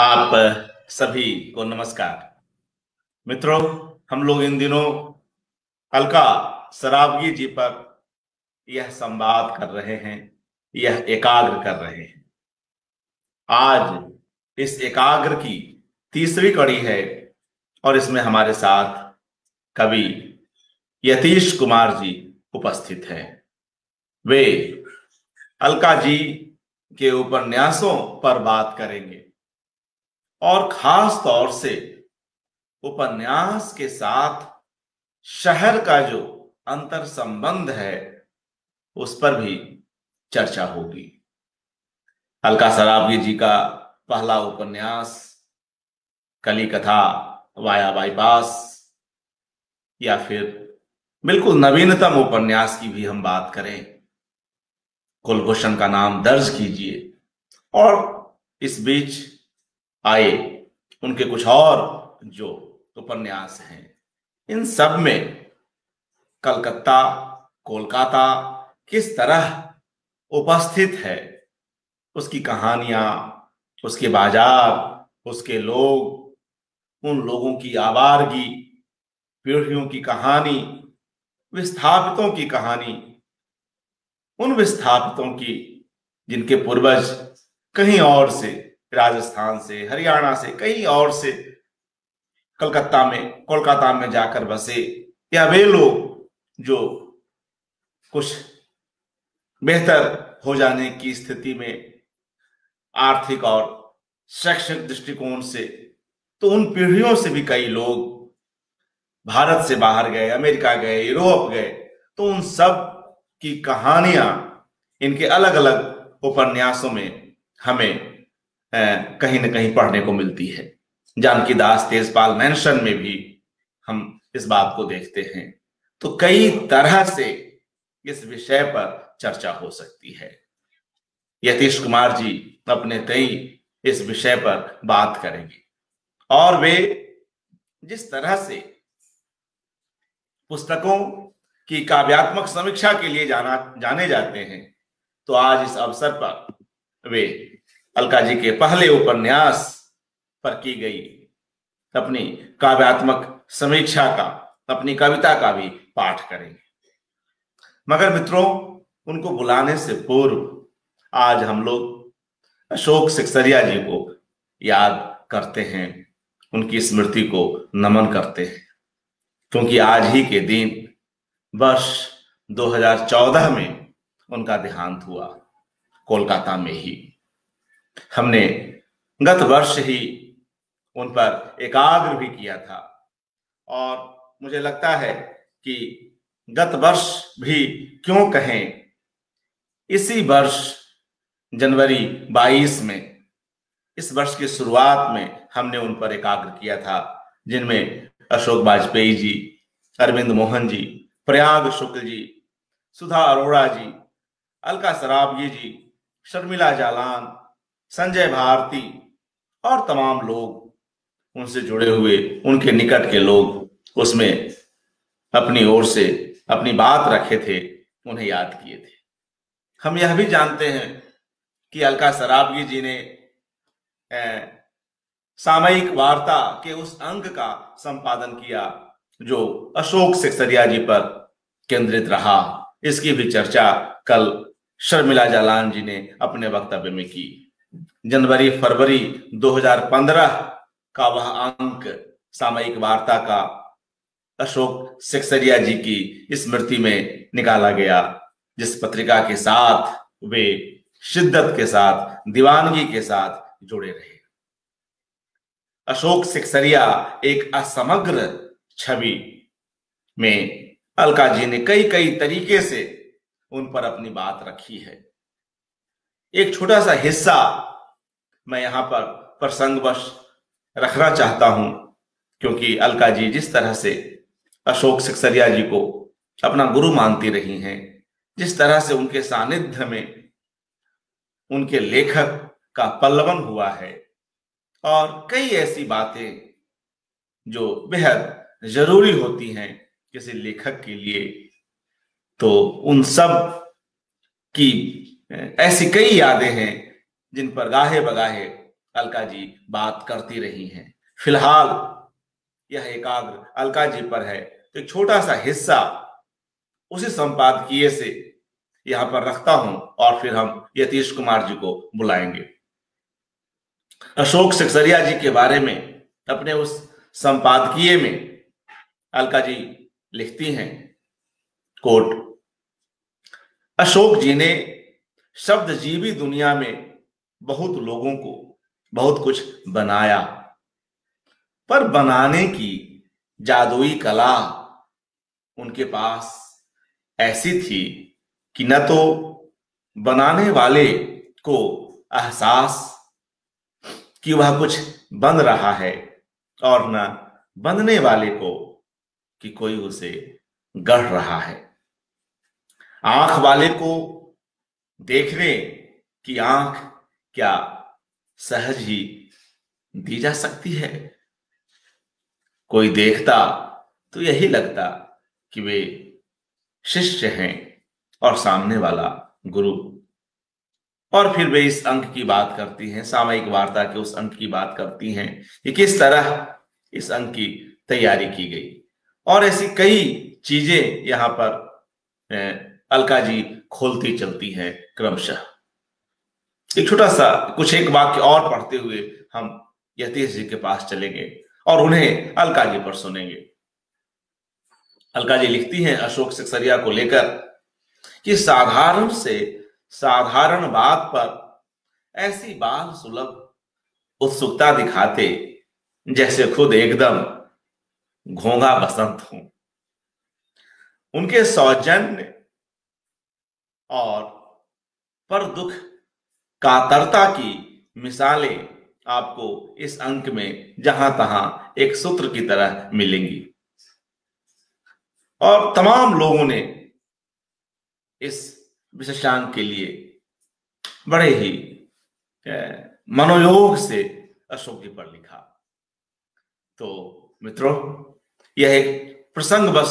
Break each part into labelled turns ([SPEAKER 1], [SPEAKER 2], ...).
[SPEAKER 1] आप सभी को नमस्कार। मित्रों, हम लोग इन दिनों अलका सराबगी जी पर यह संवाद कर रहे हैं, यह एकाग्र कर रहे हैं। आज इस एकाग्र की तीसरी कड़ी है और इसमें हमारे साथ कवि यतीश कुमार जी उपस्थित हैं। वे अलका जी के उपन्यासों पर बात करेंगे। और खास तौर से उपन्यास के साथ शहर का जो अंतर संबंध है, उस पर भी चर्चा होगी। अलका सराबगी जी का पहला उपन्यास कली कथा वाया बाईपास, या फिर बिल्कुल नवीनतम उपन्यास की भी हम बात करें, कुलभूषण का नाम दर्ज कीजिए। और इस बीच आए, उनके कुछ और जो उपन्यास हैं। इन सब में कलकत्ता, कोलकाता किस तरह उपस्थित है? उसकी कहानियाँ, उसके बाज़ार, उसके लोग, उन लोगों की आवारगी, पीढ़ियों की कहानी, विस्थापितों की कहानी, उन विस्थापितों की जिनके पूर्वज कहीं और से राजस्थान से, हरियाणा से, कहीं और से, कलकत्ता में, कोलकाता में जाकर बसे। या वे लोग जो कुछ बेहतर हो जाने की स्थिति में आर्थिक और शैक्षणिक दृष्टिकोण से तो उन पीढ़ियों से भी कई लोग भारत से बाहर गए, अमेरिका गए, यूरोप गए तो उन सब की कहानियाँ इनके अलग अलग उपन्यासों में हमें कहीं ना कहीं पढ़ने को मिलती है। जानकी दास तेजपाल मेंशन में भी हम इस बात को देखते हैं। तो कई तरह से इस विषय पर चर्चा हो सकती है। यतीश कुमार जी अपने तई इस विषय पर बात करेंगे। और वे जिस तरह से पुस्तकों की काव्यात्मक समीक्षा के लिए जाना, जाने जाते हैं तो आज इस अवसर पर वे अलका जी के पहले उपन्यास पर की गई अपनी काव्यात्मक समीक्षा का, अपनी कविता का भी पाठ करेंगे। मगर मित्रों, उनको बुलाने से पूर्व आज हम लोग अशोक सिक्सरिया जी को याद करते हैं, उनकी स्मृति को नमन करते हैं। क्योंकि आज ही के दिन, वर्ष 2014 में उनका देहांत हुआ, कोलकाता में ही। हमने गत वर्ष ही उन पर एकाग्र भी किया था। और मुझे लगता है कि गत वर्ष भी क्यों कहें, इसी वर्ष जनवरी 22 में, इस वर्ष की शुरुआत में हमने उन पर एकाग्र किया था, जिनमें अशोक वाजपेयी जी, अरविंद मोहन जी, प्रयाग शुक्ल जी, सुधा अरोड़ा जी, अलका सराबगी जी, शर्मिला जालान संजय भारती और तमाम लोग उनसे जुड़े हुए, उनके निकट के लोग उसमें अपनी ओर से अपनी बात रखे थे, उन्हें याद किए थे। हम यह भी जानते हैं कि अलका सराबगी जी ने सामयिक वार्ता के उस अंक का संपादन किया, जो अशोक सिक्सरिया जी पर केंद्रित रहा। इसकी भी चर्चा कल शर्मिला जालान जी ने अपने वक्तव्य में की। जनवरी फरवरी 2015 का वह अंक सामयिक वार्ता का अशोक सिक्सरिया जी की स्मृति में निकाला गया, जिस पत्रिका के साथ वे शिद्दत के साथ, दीवानगी के साथ जुड़े रहे। अशोक सिक्सरिया एक असमग्र छवि में अलका जी ने कई कई तरीके से उन पर अपनी बात रखी है। एक छोटा सा हिस्सा मैं यहाँ पर प्रसंगवश रखना चाहता हूँ, क्योंकि अलका जी जिस तरह से अशोक सिक्सरिया जी को अपना गुरु मानती रही हैं, जिस तरह से उनके सानिध्य में उनके लेखक का पल्लवन हुआ है, और कई ऐसी बातें जो बेहद ज़रूरी होती हैं किसी लेखक के लिए तो उन सब की ऐसी कई यादें हैं जिन पर गाहे बगाहे अलका जी बात करती रही हैं। फ़िलहाल यह एकाग्र अलका जी पर है। तो एक छोटा सा हिस्सा उसी संपादकीय से यहाँ पर रखता हूँ और फिर हम यतीश कुमार जी को बुलाएँगे। अशोक सिकसरिया जी के बारे में अपने उस संपादकीय में अलका जी लिखती हैं। कोट, अशोक जी ने शब्द जीवी दुनिया में बहुत लोगों को बहुत कुछ बनाया। पर बनाने की जादुई कला उनके पास ऐसी थी कि न तो बनाने वाले को एहसास कि वह कुछ बन रहा है और न बनने वाले को कि कोई उसे गढ़ रहा है। आँख वाले को देखने की आँख क्या सहज ही दी जा सकती है? कोई देखता तो यही लगता कि वे शिष्य हैं और सामने वाला गुरु। और फिर वे इस अंक की बात करती हैं, सामयिक वार्ता के उस अंक की बात करती हैं कि किस तरह इस अंक की तैयारी की गई। और ऐसी कई चीज़ें यहाँ पर अलका जी खोलती चलती है क्रमशः। एक छोटा सा कुछ एक वाक्य और पढ़ते हुए हम यतीश जी के पास चलेंगे और उन्हें अलका जी पर सुनेंगे। अलका जी लिखती हैं अशोक सिकसरिया को लेकर कि साधारण से साधारण बात पर ऐसी बाल सुलभ उत्सुकता दिखाते जैसे खुद एकदम घोंगा बसंत हो। उनके सौजन्य और पर दुख कातरता की मिसालें आपको इस अंक में जहाँ तहां एक सूत्र की तरह मिलेंगी। और तमाम लोगों ने इस विशेषांक के लिए बड़े ही मनोयोग से अशोक जी पर लिखा। तो मित्रों, यह एक प्रसंग बस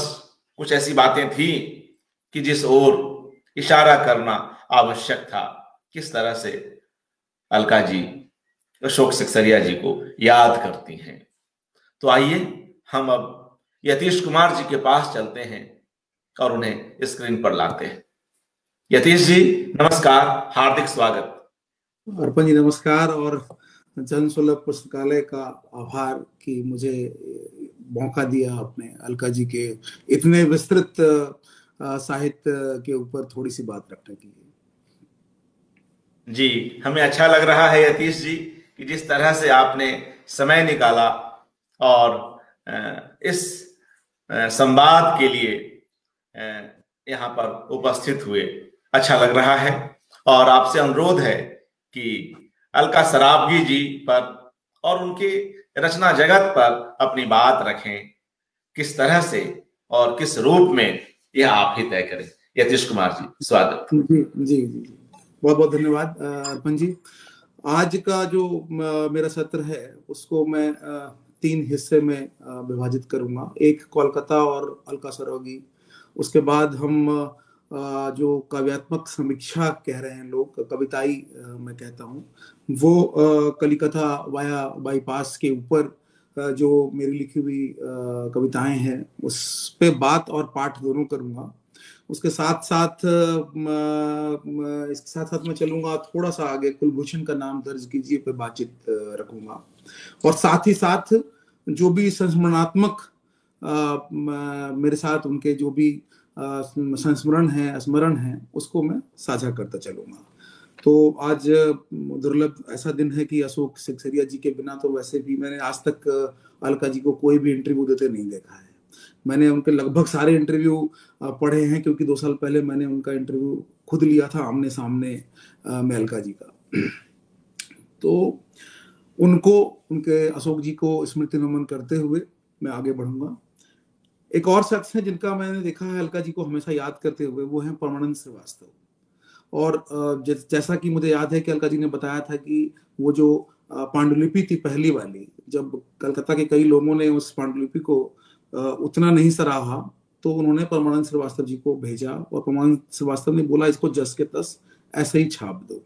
[SPEAKER 1] कुछ ऐसी बातें थी कि जिस ओर इशारा करना आवश्यक था। किस तरह से? अलका जी, अशोक सिकसरिया जी को याद करती हैं। तो आइए हम अब यतीश कुमार जी के पास चलते हैं और उन्हें स्क्रीन पर लाते हैं। यतीश जी, नमस्कार, हार्दिक स्वागत।
[SPEAKER 2] अर्पण जी, नमस्कार, और जन सुलभ पुस्तकालय का आभार कि मुझे मौका दिया आपने अलका जी के इतने विस्तृत साहित्य के ऊपर थोड़ी सी बात रखने की
[SPEAKER 1] जी, हमें अच्छा लग रहा है यतीश जी कि जिस तरह से आपने समय निकाला और इस संवाद के लिए यहाँ पर उपस्थित हुए। अच्छा लग रहा है और आपसे अनुरोध है कि अलका सराबगी जी पर और उनके रचना जगत पर अपनी बात रखें। किस तरह से और किस रूप में यह आप ही तय करें। यतीश कुमार जी, स्वागत।
[SPEAKER 2] जी जी जी बहुत बहुत धन्यवाद अर्पण जी। आज का जो मेरा सत्र है, उसको मैं तीन हिस्से में विभाजित करूँगा। एक कोलकाता और अलका सरोगी। उसके बाद हम जो काव्यात्मक समीक्षा कह रहे हैं लोग, कविताई मैं कहता हूँ, वो कलिकथा वाया बाईपास के ऊपर जो मेरी लिखी हुई कविताएँ हैं, उस पे बात और पाठ दोनों करूँगा। उसके साथ साथ इसके साथ साथ मैं चलूँगा थोड़ा सा आगे कुलभूषण का नाम दर्ज कीजिए पे बातचीत रखूँगा। और साथ ही साथ, जो भी संस्मरणात्मक मेरे साथ उनके जो भी संस्मरण है, स्मरण है, उसको मैं साझा करता चलूँगा। तो आज दुर्लभ ऐसा दिन है कि अशोक सिकसरिया जी के बिना तो वैसे भी मैंने आज तक अलका जी को कोई भी इंटरव्यू देते नहीं देखा है। मैंने उनके लगभग सारे इंटरव्यू पढ़े हैं क्योंकि दो साल पहले मैंने उनका इंटरव्यू खुद लिया था आमने सामने में अलका जी का। तो उनको, उनके अशोक जी को स्मृति नमन करते हुए मैं आगे बढ़ूँगा। एक और शख्स है जिनका मैंने देखा है अलका जी को हमेशा याद करते हुए, वो है परमानंद श्रीवास्तव। और जैसा कि मुझे याद है कि अलका जी ने बताया था कि वो जो पांडुलिपि थी पहली वाली, जब कलकत्ता के कई लोगों ने उस पांडुलिपि को उतना नहीं सराहा तो उन्होंने परमानंद श्रीवास्तव जी को भेजा और परमानंद श्रीवास्तव ने बोला, इसको जस के तस, ऐसे ही छाप दो।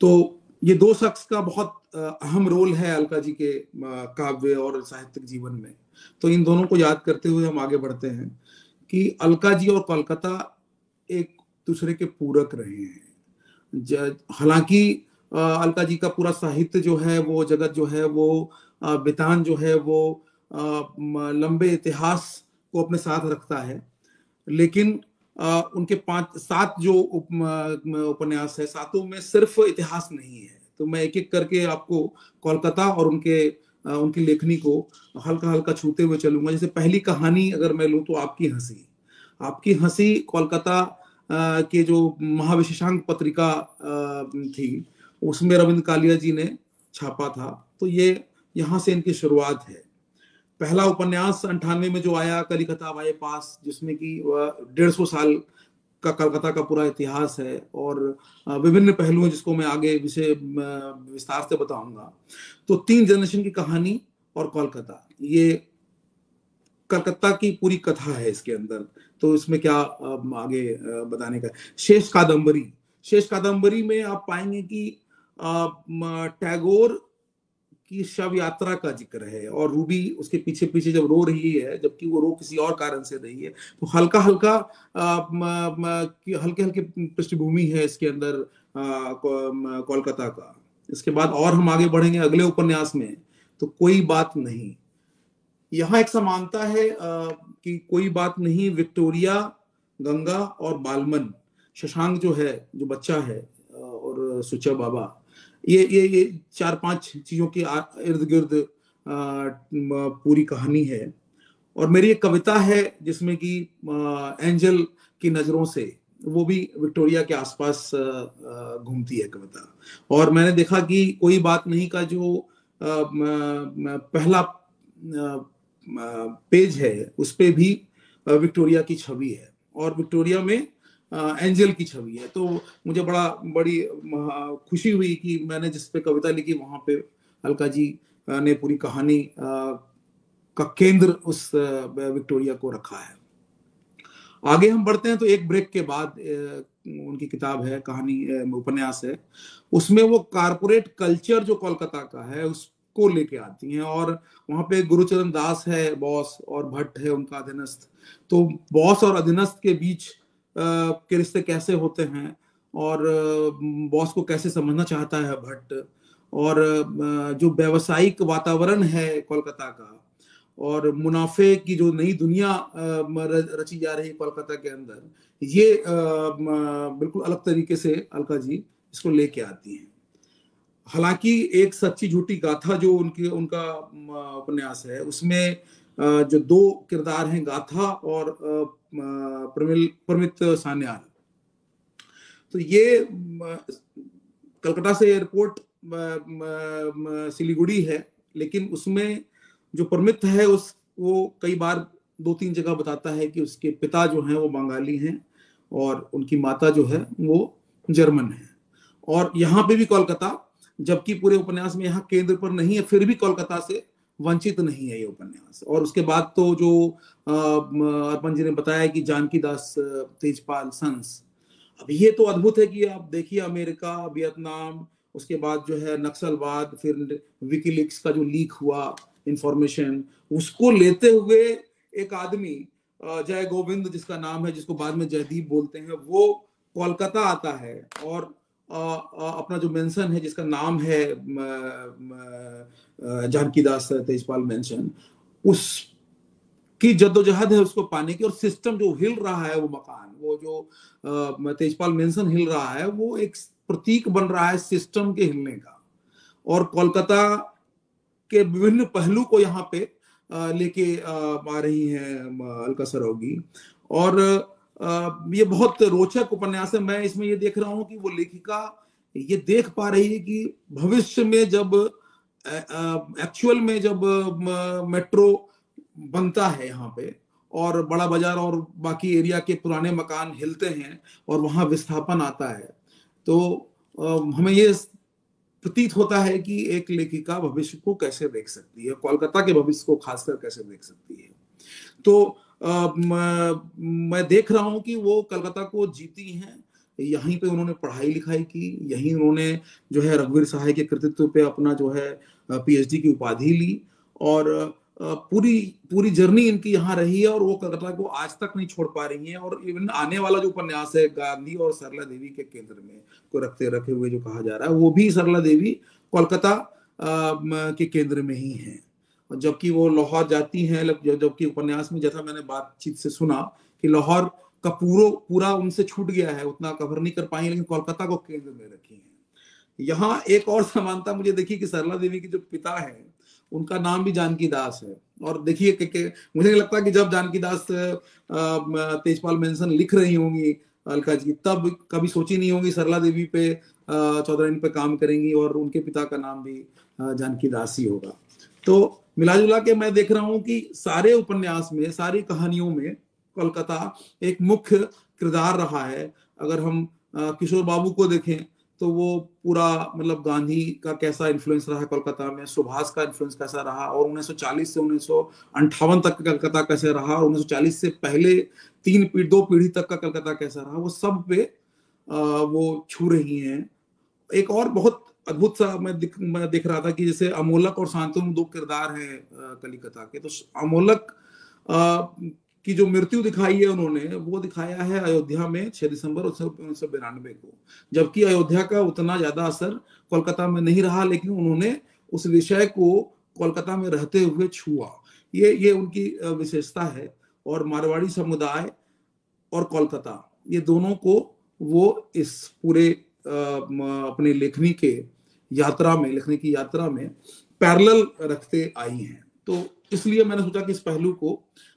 [SPEAKER 2] तो ये दो शख्स का बहुत अहम रोल है अलका जी के काव्य और साहित्यिक जीवन में। तो इन दोनों को याद करते हुए हम आगे बढ़ते हैं कि अलका जी और कोलकाता एक दूसरे के पूरक रहे हैं। हालाँकि अलका जी का पूरा साहित्य जो है वो जगत जो है वो बितान जो है वो लंबे इतिहास को अपने साथ रखता है। लेकिन उनके पाँच सात जो उप, उपन्यास है सातों में सिर्फ़ इतिहास नहीं है। तो मैं एक एक करके आपको कोलकाता और उनके उनकी लेखनी को हल्का हल्का छूते हुए चलूँगा। जैसे पहली कहानी अगर मैं लूँ तो आपकी हँसी। आपकी हँसी कोलकाता के जो महाविशेषांक पत्रिका थी, उसमें रविंद्र कालिया जी ने छापा था। तो ये यहाँ से इनकी शुरुआत है। पहला उपन्यास अंठानवे में जो आया, कलिकता हमारे पास, जिसमें कि डेढ़ सौ साल का कलकत्ता का पूरा इतिहास है और विभिन्न पहलुओं जिसको मैं आगे विषय विस्तार से बताऊँगा। तो तीन जनरेशन की कहानी और कोलकाता। ये कलकत्ता की पूरी कथा है इसके अंदर। तो इसमें क्या आगे बताने का। शेष कादम्बरी शेष कादम्बरी में आप पाएँगे कि टैगोर की शव यात्रा का ज़िक्र है और रूबी उसके पीछे पीछे जब रो रही है, जबकि वो रो किसी और कारण से रही है तो हल्का हल्का हल्के हल्के पृष्ठभूमि है इसके अंदर कोलकाता का। इसके बाद और हम आगे बढ़ेंगे अगले उपन्यास में तो कोई बात नहीं। यहाँ एक समानता है कि कोई बात नहीं, विक्टोरिया, गंगा और बालमन, शशांक जो है, जो बच्चा है और सुचा बाबा। ये ये ये चार पाँच चीज़ों के इर्द गिर्द पूरी कहानी है। और मेरी एक कविता है, जिसमें कि एंजल की नज़रों से, वो भी विक्टोरिया के आसपास घूमती है कविता। और मैंने देखा कि कोई बात नहीं का जो पहला पेज है, उस पे भी विक्टोरिया की छवि है और विक्टोरिया में एंजल की छवि है। तो मुझे बड़ा, बड़ी खुशी हुई कि मैंने जिस पे कविता लिखी, वहाँ पे अलका जी ने पूरी कहानी का केंद्र उस विक्टोरिया को रखा है। आगे हम बढ़ते हैं तो एक ब्रेक के बाद उनकी किताब है, कहानी उपन्यास है। उसमें वो कारपोरेट कल्चर जो कोलकाता का है उसको लेके आती हैं और वहाँ पे गुरुचरण दास है बॉस और भट्ट है उनका अधीनस्थ। तो बॉस और अधीनस्थ के बीच के रिश्ते कैसे होते हैं और बॉस को कैसे समझना चाहता है भट्ट? और जो व्यावसायिक वातावरण है कोलकाता का और मुनाफे की जो नई दुनिया रची जा रही है कोलकाता के अंदर, ये बिल्कुल अलग तरीके से अलका जी इसको लेके आती हैं। हालाँकि एक सच्ची झूठी गाथा जो उनकी, उनका उपन्यास है, उसमें जो दो किरदार हैं गाथा और प्रमित सान्याल। तो ये कलकत्ता से एयरपोर्ट सिलीगुड़ी है, लेकिन उसमें जो प्रमित है, उस, वो कई बार दो तीन जगह बताता है कि उसके पिता जो हैं वो बंगाली हैं और उनकी माता जो है वो जर्मन है। और यहाँ पे भी कोलकाता जबकि पूरे उपन्यास में यहाँ केंद्र पर नहीं है, फिर भी कोलकाता से वंचित नहीं है ये उपन्यास। और उसके बाद तो जो अर्पण जी ने बताया कि जानकी दास तेजपाल सन्स अब ये तो अद्भुत है कि आप देखिए अमेरिका, वियतनाम, उसके बाद जो है नक्सलवाद, फिर विकीलिक्स का जो लीक हुआ इंफॉर्मेशन उसको लेते हुए एक आदमी जय गोविंद जिसका नाम है, जिसको बाद में जयदीप बोलते हैं, वो कोलकाता आता है और अपना जो मेंशन है, जिसका नाम है जानकी दास तेजपाल मेंशन उस की जद्दोजहद है उसको पाने की, और सिस्टम जो हिल रहा है वो मकान, वो जो तेजपाल मेंशन हिल रहा है, वो एक प्रतीक बन रहा है सिस्टम के हिलने का। और कोलकाता के विभिन्न पहलू को यहाँ पे लेके आ रही है अलका सरोगी। और ये बहुत रोचक उपन्यास है। मैं इसमें ये देख रहा हूँ कि वो लेखिका ये देख पा रही है कि भविष्य में जब एक्चुअल में जब मेट्रो बनता है यहाँ पे और बड़ा बाज़ार और बाकी एरिया के पुराने मकान हिलते हैं और वहाँ विस्थापन आता है तो हमें ये प्रतीत होता है कि एक लेखिका भविष्य को कैसे देख सकती है, कोलकाता के भविष्य को खासकर कैसे देख सकती है। तो मैं देख रहा हूँ कि वो कलकत्ता को जीती हैं। यहीं पे उन्होंने पढ़ाई लिखाई की, यहीं उन्होंने जो है रघुवीर सहाय के कृतित्व पे अपना जो है, पीएचडी की उपाधि ली और पूरी पूरी जर्नी इनकी यहाँ रही है और वो कलकत्ता को आज तक नहीं छोड़ पा रही है और इवन आने वाला जो उपन्यास है गांधी और सरला देवी के केंद्र में को रखते, रखे हुए जो कहा जा रहा है, वो भी सरला देवी कोलकाता के केंद्र में ही है। जबकि वो लाहौर जाती हैं जबकि उपन्यास में जैसा मैंने बातचीत से सुना कि लाहौर का पूरा पूरा उनसे छूट गया है, उतना कवर नहीं कर पाई लेकिन कोलकाता को केंद्र में रखी है। यहाँ एक और समानता मुझे देखी कि सरला देवी के जो पिता है, उनका नाम भी जानकी दास है। और देखिए मुझे लगता कि जब जानकी दास तेजपाल मेंशन लिख रही होंगी, अलका जी, तब कभी सोची नहीं होगी सरला देवी पे चौधरी पे काम करेंगी और उनके पिता का नाम भी जानकी दास ही होगा। तो मिला जुला के मैं देख रहा हूँ कि सारे उपन्यास में सारी कहानियों में कोलकाता एक मुख्य किरदार रहा है। अगर हम किशोर बाबू को देखें तो वो पूरा मतलब गांधी का कैसा इन्फ्लुएंस रहा कोलकाता में सुभाष का इन्फ्लुएंस कैसा रहा और 1940 से उन्नीस तक कलकत्ता कैसे रहा और 1940 से पहले तीन पीढ़ी दो पीढ़ी तक का कलकत्ता कैसा रहा वो सब पे आ, वो छू रही हैं। एक और बहुत अद्भुत सा मैं दिख, मैं देख रहा था कि जैसे अमोलक और शांतनु दो किरदार हैं कलिकता के। तो अमोलक की जो मृत्यु दिखाई है उन्होंने, वो दिखाया है अयोध्या में 6 दिसंबर उन्नीस सौ बिरानवे को। जबकि अयोध्या का उतना ज़्यादा असर कोलकाता में नहीं रहा, लेकिन उन्होंने उस विषय को कोलकाता में रहते हुए छुआ। ये ये उनकी विशेषता है। और मारवाड़ी समुदाय और कोलकाता, ये दोनों को वो इस पूरे अपने लेखनी के यात्रा में, लिखने की यात्रा में पैरेलल रखते आई हैं। तो इसलिए मैंने सोचा कि इस पहलू को,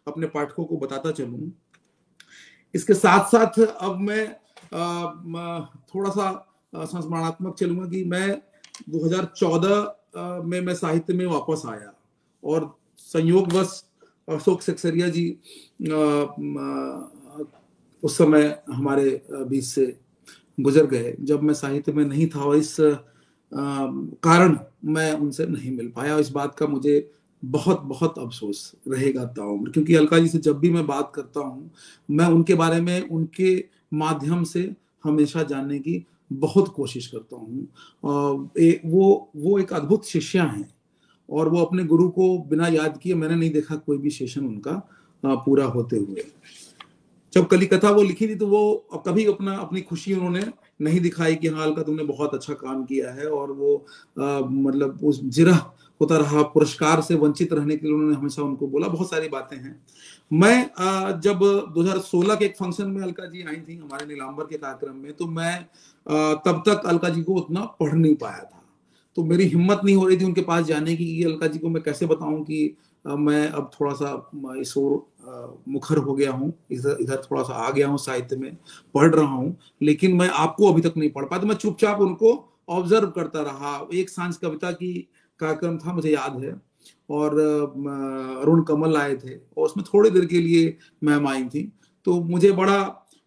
[SPEAKER 2] अपने पाठकों को बताता चलूँ। इसके साथ साथ अब मैं थोड़ा सा संस्मरणात्मक चलूँगा कि मैं 2014 में मैं साहित्य में वापस आया और संयोग बस अशोक सक्सेरिया जी उस समय हमारे बीच से गुजर गए। जब मैं साहित्य में नहीं था और इस कारण मैं उनसे नहीं मिल पाया, इस बात का मुझे बहुत बहुत अफसोस रहेगा ताउम्र। क्योंकि अलका जी से जब भी मैं बात करता हूँ, मैं उनके बारे में, उनके माध्यम से हमेशा जानने की बहुत कोशिश करता हूँ। वो वो एक अद्भुत शिष्या हैं और वो अपने गुरु को बिना याद किए मैंने नहीं देखा कोई भी सेशन उनका पूरा होते हुए। जब कली कथा वो लिखी थी तो वो कभी अपना अपनी खुशी उन्होंने नहीं दिखाई कि हाँ का तुमने बहुत अच्छा काम किया है और वो आ, मतलब उस जिरह होता रहा पुरस्कार से वंचित रहने के लिए उन्होंने हमेशा उनको बोला। बहुत सारी बातें हैं। मैं आ, जब 2016 के एक फ़ंक्शन में अलका जी आई थी हमारे नीलाम्बर के कार्यक्रम में तो मैं आ, तब तक अलका जी को उतना पढ़ नहीं पाया था। तो मेरी हिम्मत नहीं हो रही थी उनके पास जाने की अलका जी को मैं कैसे बताऊँ कि मैं अब थोड़ा सा इस ओर मुखर हो गया हूँ, इधर इधर थोड़ा सा आ गया हूँ साहित्य में, पढ़ रहा हूँ, लेकिन मैं आपको अभी तक नहीं पढ़ पाया। तो मैं चुपचाप उनको ऑब्ज़र्व करता रहा। एक सांस कविता की कार्यक्रम था, मुझे याद है, और अरुण कमल आए थे, और उसमें थोड़ी देर के लिए मैम आई थी। तो मुझे बड़ा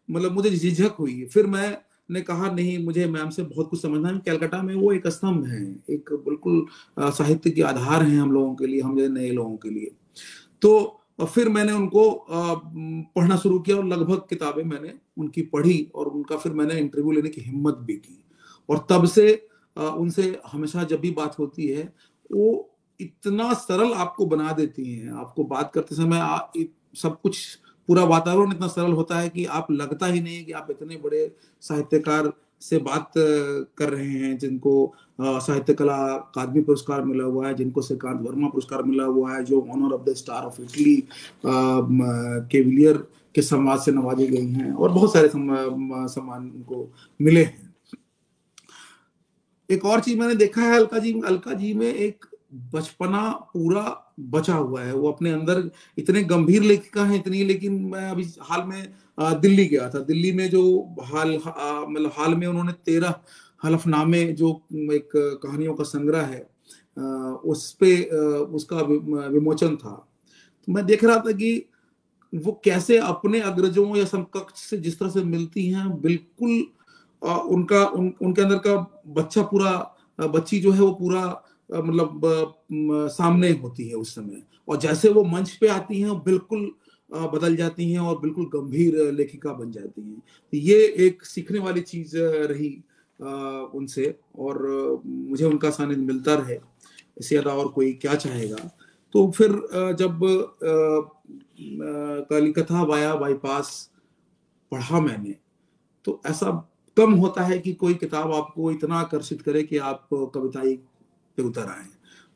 [SPEAKER 2] मतलब मुझे झिझक हुई। फिर मैं ने कहा, नहीं, मुझे मैम से बहुत कुछ समझना है। कैलकाटा में वो एक स्तंभ है, एक बिल्कुल साहित्य के आधार हैं हम लोगों के लिए, हम नए लोगों के लिए। तो फिर मैंने उनको पढ़ना शुरू किया और लगभग किताबें मैंने उनकी पढ़ी और उनका फिर मैंने इंटरव्यू लेने की हिम्मत भी की। और तब से उनसे हमेशा जब भी बात होती है, वो इतना सरल आपको बना देती हैं। आपको बात करते समय सब कुछ, पूरा वातावरण इतना सरल होता है कि आप लगता ही नहीं कि आप इतने बड़े साहित्यकार से बात कर रहे हैं, जिनको साहित्य कला अकादमी पुरस्कार मिला हुआ है, जिनको श्रीकांत वर्मा पुरस्कार मिला हुआ है, जो honour of the star of Italy cavalier के सम्मान से नवाजी गई हैं, और बहुत सारे सम्मान को मिले हैं। एक और चीज़ मैंने देखा है, अलका जी अलका जी में एक बचपना पूरा बचा हुआ है, वो अपने अंदर इतने गंभीर लेखिका हैं इतनी, लेकिन मैं अभी हाल में दिल्ली गया था। दिल्ली में जो हाल मतलब हाल में उन्होंने तेरह हलफनामे जो एक कहानियों का संग्रह है उस पे उसका विमोचन था। तो मैं देख रहा था कि वो कैसे अपने अग्रजों या समकक्ष से जिस तरह से मिलती हैं बिल्कुल उनका उन, उनके अंदर का बच्चा पूरा बच्ची जो है वो पूरा मतलब सामने होती है उस समय। और जैसे वो मंच पे आती हैं बिल्कुल बदल जाती हैं और बिल्कुल गंभीर लेखिका बन जाती हैं। तो ये एक सीखने वाली चीज़ रही उनसे और मुझे उनका सानिध्य मिलता रहे। इससे ज़्यादा और कोई क्या चाहेगा? तो फिर जब काली कथा वाया बाईपास पढ़ा मैंने तो ऐसा कम होता है कि कोई किताब आपको इतना आकर्षित करे कि आप कविताई पे उतर आए।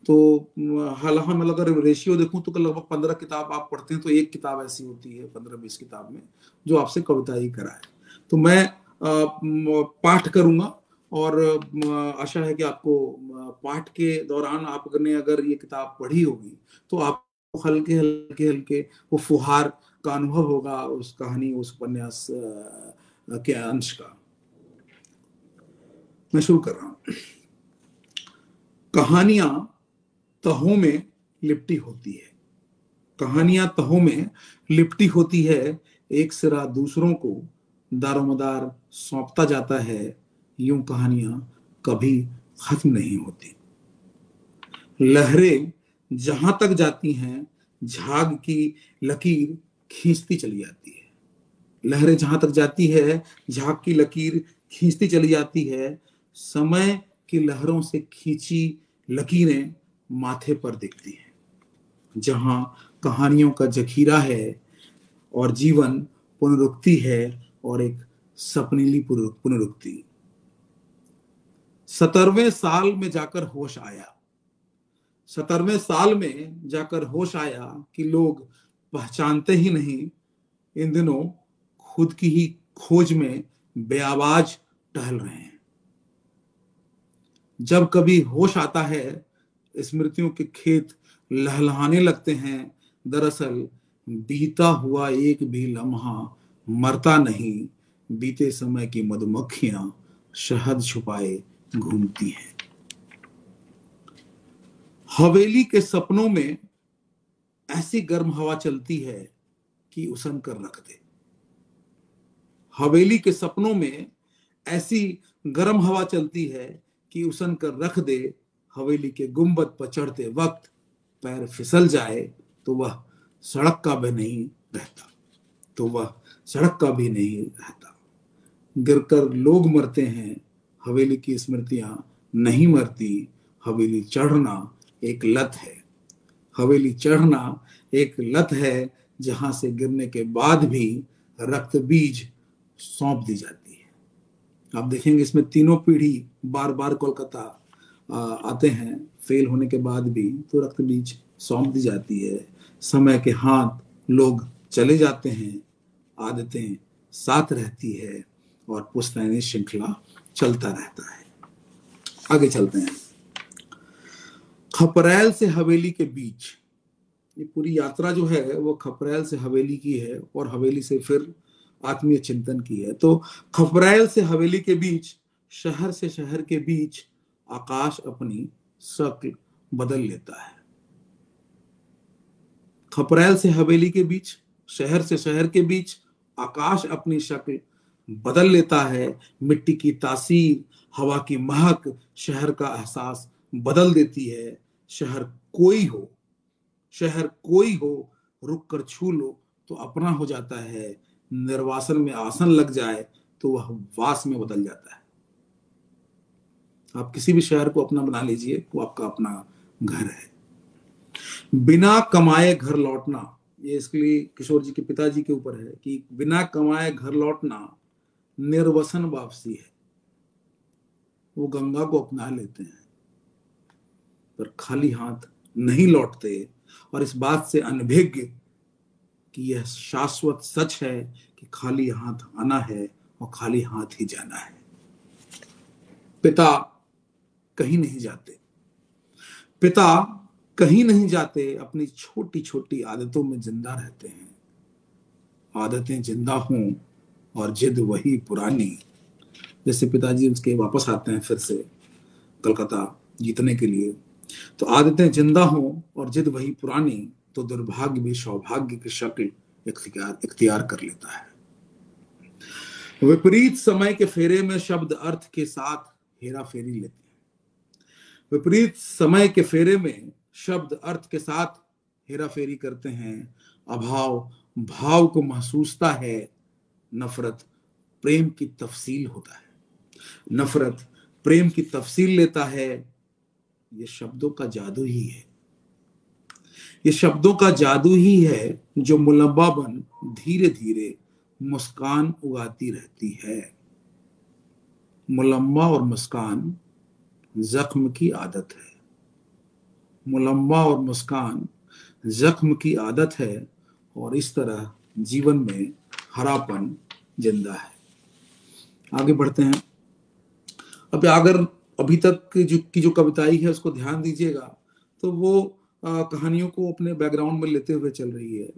[SPEAKER 2] तो हालाँकि मैं अगर रेशियो देखूँ तो लगभग पंद्रह किताब आप पढ़ते हैं तो एक किताब ऐसी होती है पंद्रह बीस किताब में, जो आपसे कविता ही कराए। तो मैं पाठ करूँगा और आशा है कि आपको पाठ के दौरान आपने अगर ये किताब पढ़ी होगी तो आपको हल्के हल्के हल्के वो फुहार का अनुभव होगा उस कहानी, उस उपन्यास के अंश का। मैं शुरू कर रहा हूँ। कहानियाँ तहों में लिपटी होती है। कहानियाँ तहों में लिपटी होती है। एक सिरा दूसरों को दारोमदार सौंपता जाता है। यूँ कहानियाँ कभी खत्म नहीं होती। लहरें जहाँ तक जाती हैं, झाग की लकीर खींचती चली जाती है। लहरें जहाँ तक जाती है, झाग की लकीर खींचती चली जाती है। समय की लहरों से खींची लकीरें माथे पर दिखती है, जहाँ कहानियों का जखीरा है और जीवन पुनरुक्ति है और एक सपनीली पुनरुक्ति। सतरवें साल में जाकर होश आया। सतरवें साल में जाकर होश आया कि लोग पहचानते ही नहीं, इन दिनों खुद की ही खोज में बेआवाज टहल रहे हैं। जब कभी होश आता है स्मृतियों के खेत लहलहाने लगते हैं। दरअसल बीता हुआ एक भी लम्हा मरता नहीं। बीते समय की मधुमक्खियाँ शहद छुपाए घूमती हैं। हवेली के सपनों में ऐसी गर्म हवा चलती है कि उसन कर रख दे। हवेली के सपनों में ऐसी गर्म हवा चलती है कि उसन कर रख दे हवेली के गुंबद पर चढ़ते वक्त पैर फिसल जाए तो वह सड़क का भी नहीं रहता तो वह सड़क का भी नहीं रहता। गिरकर लोग मरते हैं, हवेली की स्मृतियाँ नहीं मरती, हवेली चढ़ना एक लत है। हवेली चढ़ना एक लत है, जहाँ से गिरने के बाद भी रक्त बीज सौंप दी जाती है। आप देखेंगे इसमें तीनों पीढ़ी बार बार कोलकाता आते हैं फेल होने के बाद भी तो रक्त बीज सौंप दी जाती है। समय के हाथ लोग चले जाते हैं, आदतें साथ रहती है और पुस्तैनी श्रृंखला चलता रहता है। आगे चलते हैं। खपरेल से हवेली के बीच। ये पूरी यात्रा जो है, वो खपरेल से हवेली की है और हवेली से फिर आत्मीय चिंतन की है। तो खपरेल से हवेली के बीच, शहर से शहर के बीच आकाश अपनी शक्ल बदल लेता है। खपरेल से हवेली के बीच, शहर से शहर के बीच, आकाश अपनी शक्ल बदल लेता है। मिट्टी की तासीर, हवा की महक शहर का एहसास बदल देती है। शहर कोई हो, शहर कोई हो, रुक कर छू लो तो अपना हो जाता है। निर्वासन में आसन लग जाए तो वह वास में बदल जाता है। आप किसी भी शहर को अपना बना लीजिए, वो आपका अपना घर है। बिना कमाए घर लौटना, ये इसके लिए किशोर जी के पिताजी के ऊपर है कि बिना कमाए घर लौटना निर्वसन वापसी है। वो गंगा को अपना लेते हैं, पर खाली हाथ नहीं लौटते। और इस बात से अनभिज्ञ कि यह शाश्वत सच है कि खाली हाथ आना है और खाली हाथ ही जाना है। पिता कहीं नहीं जाते। पिता कहीं नहीं जाते, अपनी छोटी छोटी आदतों में ज़िंदा रहते हैं। आदतें ज़िंदा हों और जिद वही पुरानी। जैसे पिताजी उसके वापस आते हैं फिर से कलकत्ता जीतने के लिए। तो आदतें ज़िंदा हों और जिद वही पुरानी तो दुर्भाग्य भी सौभाग्य की शक्ल इख्तियार कर लेता है। विपरीत समय के फेरे में शब्द अर्थ के साथ हेरा फेरी लेते विपरीत समय के फेरे में शब्द अर्थ के साथ हेरा फेरी करते हैं। अभाव, भाव को महसूसता है। नफरत, प्रेम की तफसील होता है। नफरत, प्रेम की तफसील लेता है। ये शब्दों का जादू ही है। ये शब्दों का जादू ही है जो मुलब्बा बन धीरे धीरे मुस्कान उगाती रहती है। मुलम्मा और मुस्कान जख्म की आदत है। मुलम्मा और मुस्कान जख्म की आदत है और इस तरह जीवन में हरापन ज़िंदा है। आगे बढ़ते हैं। अब अगर अभी तक जो की जो कविताई है उसको ध्यान दीजिएगा तो वो आ, कहानियों को अपने बैकग्राउंड में लेते हुए चल रही है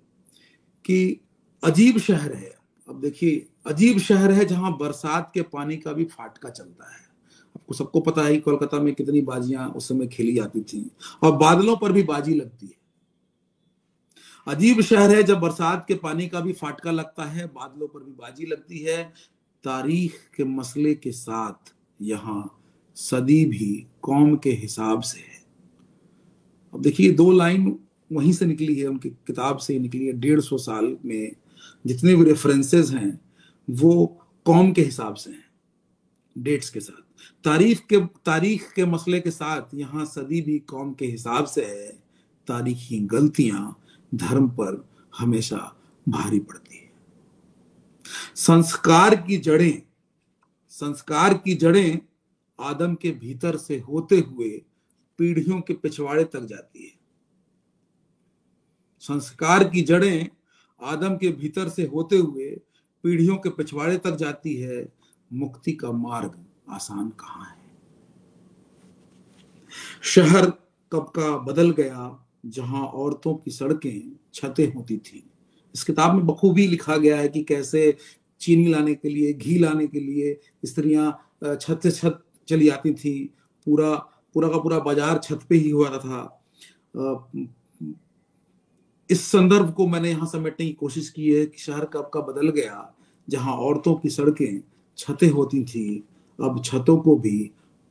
[SPEAKER 2] कि अजीब शहर है। अब देखिए अजीब शहर है जहाँ बरसात के पानी का भी फाटका चलता है। आपको सबको पता है कोलकाता में कितनी बाजियाँ उस समय खेली जाती थी और बादलों पर भी बाजी लगती है। अजीब शहर है जब बरसात के पानी का भी फाटका लगता है, बादलों पर भी बाजी लगती है। तारीख के मसले के साथ यहाँ सदी भी कौम के हिसाब से है। अब देखिए, दो लाइन वहीं से निकली है, उनकी किताब से निकली है। डेढ़ सौ साल में जितने भी रेफरेंसेस हैं, वो कौम के हिसाब से हैं डेट्स के साथ। तारीख के तारीख के मसले के साथ यहाँ सदी भी कौम के हिसाब से है, तारीखी गलतियाँ धर्म पर हमेशा भारी पड़ती है। संस्कार की जड़ें, संस्कार की जड़ें आदम के भीतर से होते हुए पीढ़ियों के पिछवाड़े तक जाती है। संस्कार की जड़ें आदम के भीतर से होते हुए पीढ़ियों के पिछवाड़े तक जाती है, मुक्ति का मार्ग। आसान कहाँ है? शहर कब का बदल गया, जहाँ औरतों की सड़कें छतें होती थी। इस किताब में बखूबी लिखा गया है कि कैसे चीनी लाने के लिए, घी लाने के लिए स्त्रियाँ छत से छत चली आती थी। पूरा पूरा का पूरा बाज़ार छत पे ही हुआ था। इस संदर्भ को मैंने यहाँ समेटने की कोशिश की है कि शहर कब का बदल गया, जहाँ औरतों की सड़कें छतें होती थी। अब छतों को भी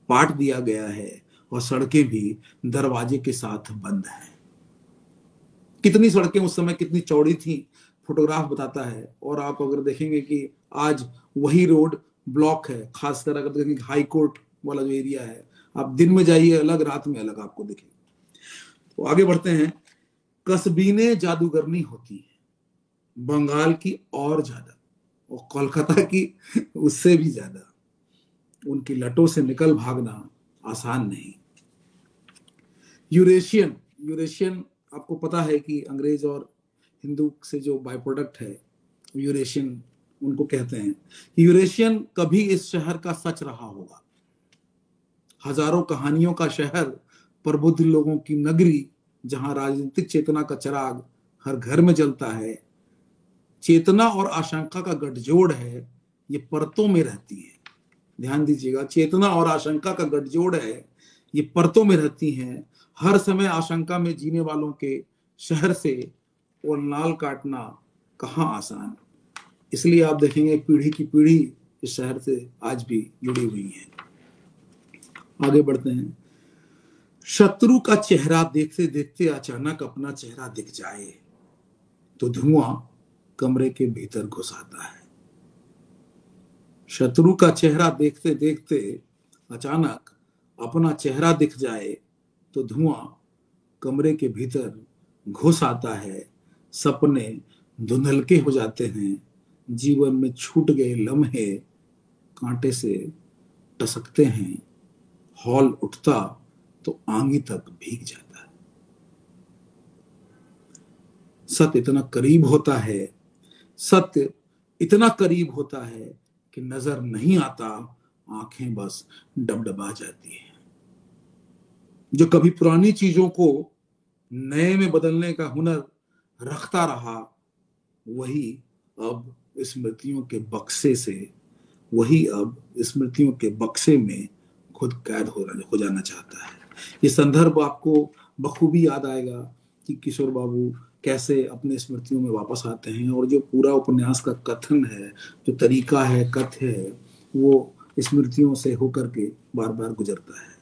[SPEAKER 2] पाट दिया गया है और सड़कें भी दरवाजे के साथ बंद हैं। कितनी सड़कें उस समय कितनी चौड़ी थी, फोटोग्राफ बताता है। और आप अगर देखेंगे कि आज वही रोड ब्लॉक है, खासकर अगर देखेंगे हाई कोर्ट वाला जो एरिया है, आप दिन में जाइए, अलग, रात में अलग आपको दिखे तो आगे बढ़ते हैं। कस्बीने जादूगरनी होती है, बंगाल की और ज़्यादा और कोलकाता की उससे भी ज़्यादा। उनकी लटों से निकल भागना आसान नहीं। यूरेशियन यूरेशियन आपको पता है कि अंग्रेज़ और हिंदू से जो बाय प्रोडक्ट है यूरेशियन उनको कहते हैं। यूरेशियन कभी इस शहर का सच रहा होगा। हज़ारों कहानियों का शहर, प्रबुद्ध लोगों की नगरी, जहाँ राजनीतिक चेतना का चराग हर घर में जलता है, चेतना और आशंका का गठजोड़ है, ये परतों में रहती है। ध्यान दीजिएगा, चेतना और आशंका का गठजोड़ है, ये परतों में रहती हैं। हर समय आशंका में जीने वालों के शहर से और नाल काटना कहाँ आसान? इसलिए आप देखेंगे पीढ़ी की पीढ़ी इस शहर से आज भी जुड़ी हुई है। आगे बढ़ते हैं। शत्रु का चेहरा देखते देखते अचानक अपना चेहरा दिख जाए तो धुआँ कमरे के भीतर घुस आता है। शत्रु का चेहरा देखते देखते अचानक अपना चेहरा दिख जाए तो धुआँ कमरे के भीतर घुस आता है। सपने धुंधलके हो जाते हैं। जीवन में छूट गए लम्हे कांटे से टसकते हैं। हॉल उठता तो आंगी तक भीग जाता है। सत्य इतना करीब होता है। सत्य इतना करीब होता है कि नज़र नहीं आता, आँखें बस डबडबा जाती है। जो कभी पुरानी चीज़ों को नए में बदलने का हुनर रखता रहा, वही अब स्मृतियों के बक्से से, वही अब स्मृतियों के बक्से में खुद कैद हो हो जाना चाहता है। ये संदर्भ आपको बखूबी याद आएगा कि किशोर बाबू कैसे अपने स्मृतियों में वापस आते हैं और जो पूरा उपन्यास का कथन है, जो तरीका है कथ्य है, वो स्मृतियों से होकर के बार बार गुजरता है।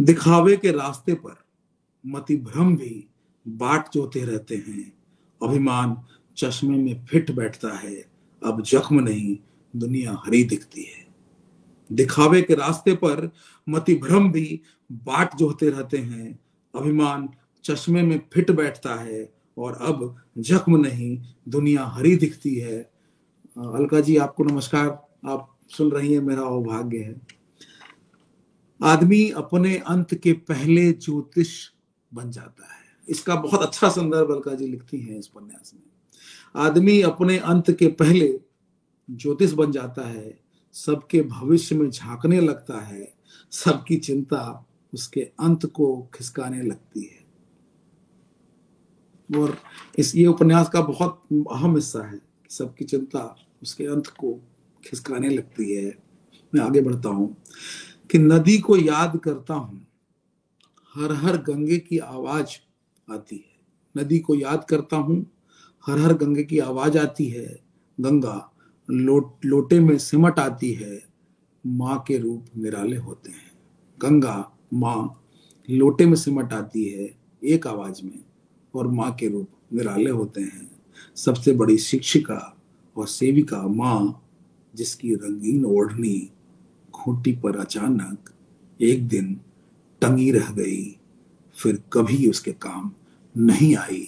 [SPEAKER 2] दिखावे के रास्ते पर मति भ्रम भी बाट जोते रहते हैं। अभिमान चश्मे में फिट बैठता है। अब जख्म नहीं, दुनिया हरी दिखती है। दिखावे के रास्ते पर मति भ्रम भी बाट जोते रहते हैं। अभिमान चश्मे में फिट बैठता है। और अब जख्म नहीं, दुनिया हरी दिखती है। अलका जी, आपको नमस्कार। आप सुन रही हैं मेरा अभाग्य है। आदमी अपने अंत के पहले ज्योतिष बन जाता है। इसका बहुत अच्छा संदर्भ अलका जी लिखती हैं इस उपन्यास में। आदमी अपने अंत के पहले ज्योतिष बन जाता है, सबके भविष्य में झांकने लगता है, सबकी चिंता उसके अंत को खिसकाने लगती है। और इस, ये उपन्यास का बहुत अहम हिस्सा है। सबकी चिंता उसके अंत को खिसकाने लगती है। मैं आगे बढ़ता हूँ। कि नदी को याद करता हूँ, हर हर गंगे की आवाज़ आती है। नदी को याद करता हूँ, हर हर गंगे की आवाज़ आती है। गंगा लोट, लोटे में सिमट आती है। माँ के रूप निराले होते हैं। गंगा माँ लोटे में सिमट आती है, एक आवाज़ में। और माँ के रूप निराले होते हैं। सबसे बड़ी शिक्षिका और सेविका माँ, जिसकी रंगीन ओढ़नी खूंटी पर अचानक एक दिन टंगी रह गई, फिर कभी उसके काम नहीं आई।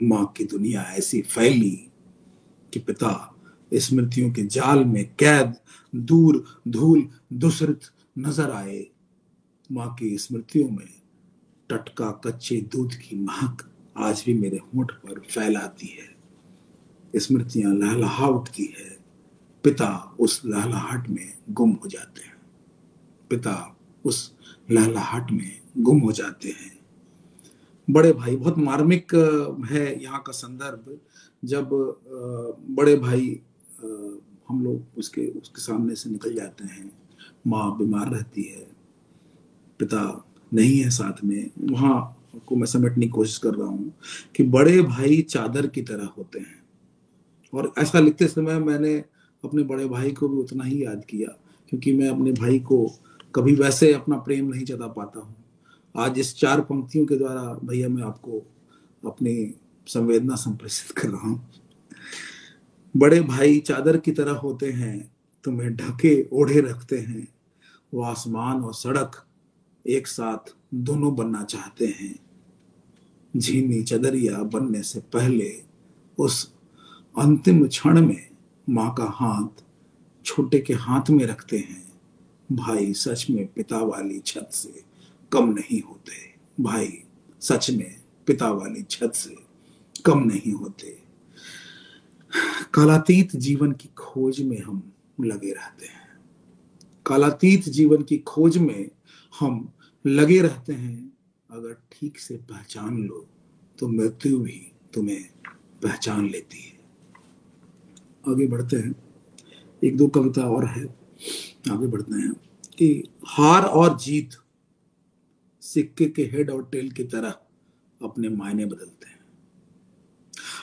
[SPEAKER 2] माँ की दुनिया ऐसी फैली कि पिता स्मृतियों के जाल में कैद, दूर धूल दूसरित नज़र आए। माँ की स्मृतियों में टटका कच्चे दूध की महक आज भी मेरे होंठ पर फैलाती है। स्मृतियाँ लहलहा उठती है। पिता उस लहलाहट में गुम हो जाते हैं। पिता उस लहलाहट में गुम हो जाते हैं। बड़े भाई, बहुत मार्मिक है यहाँ का संदर्भ। जब बड़े भाई हम लोग उसके उसके सामने से निकल जाते हैं, माँ बीमार रहती है। पिता नहीं है साथ में। वहाँ को मैं समेटने की कोशिश कर रहा हूँ कि बड़े भाई चादर की तरह होते हैं। और ऐसा लिखते समय मैंने अपने बड़े भाई को भी उतना ही याद किया, क्योंकि मैं अपने भाई को कभी वैसे अपना प्रेम नहीं जता पाता हूँ। आज इस चार पंक्तियों के द्वारा भैया मैं आपको अपनी संवेदना संप्रेषित कर रहा हूँ। बड़े भाई चादर की तरह होते हैं, तुम्हें ढके ओढ़े रखते हैं। वो आसमान और सड़क एक साथ दोनों बनना चाहते हैं। झीनी चदरिया बनने से पहले उस अंतिम क्षण में माँ का हाथ छोटे के हाथ में रखते हैं। भाई सच में पिता वाली छत से कम नहीं होते। भाई सच में पिता वाली छत से कम नहीं होते। कालातीत जीवन की खोज में हम लगे रहते हैं। कालातीत जीवन की खोज में हम लगे रहते हैं। अगर ठीक से पहचान लो तो मृत्यु भी तुम्हें पहचान लेती है। आगे बढ़ते हैं। एक दो कविता और है। आगे बढ़ते हैं। कि हार और जीत सिक्के के हेड और टेल की तरह अपने मायने बदलते हैं।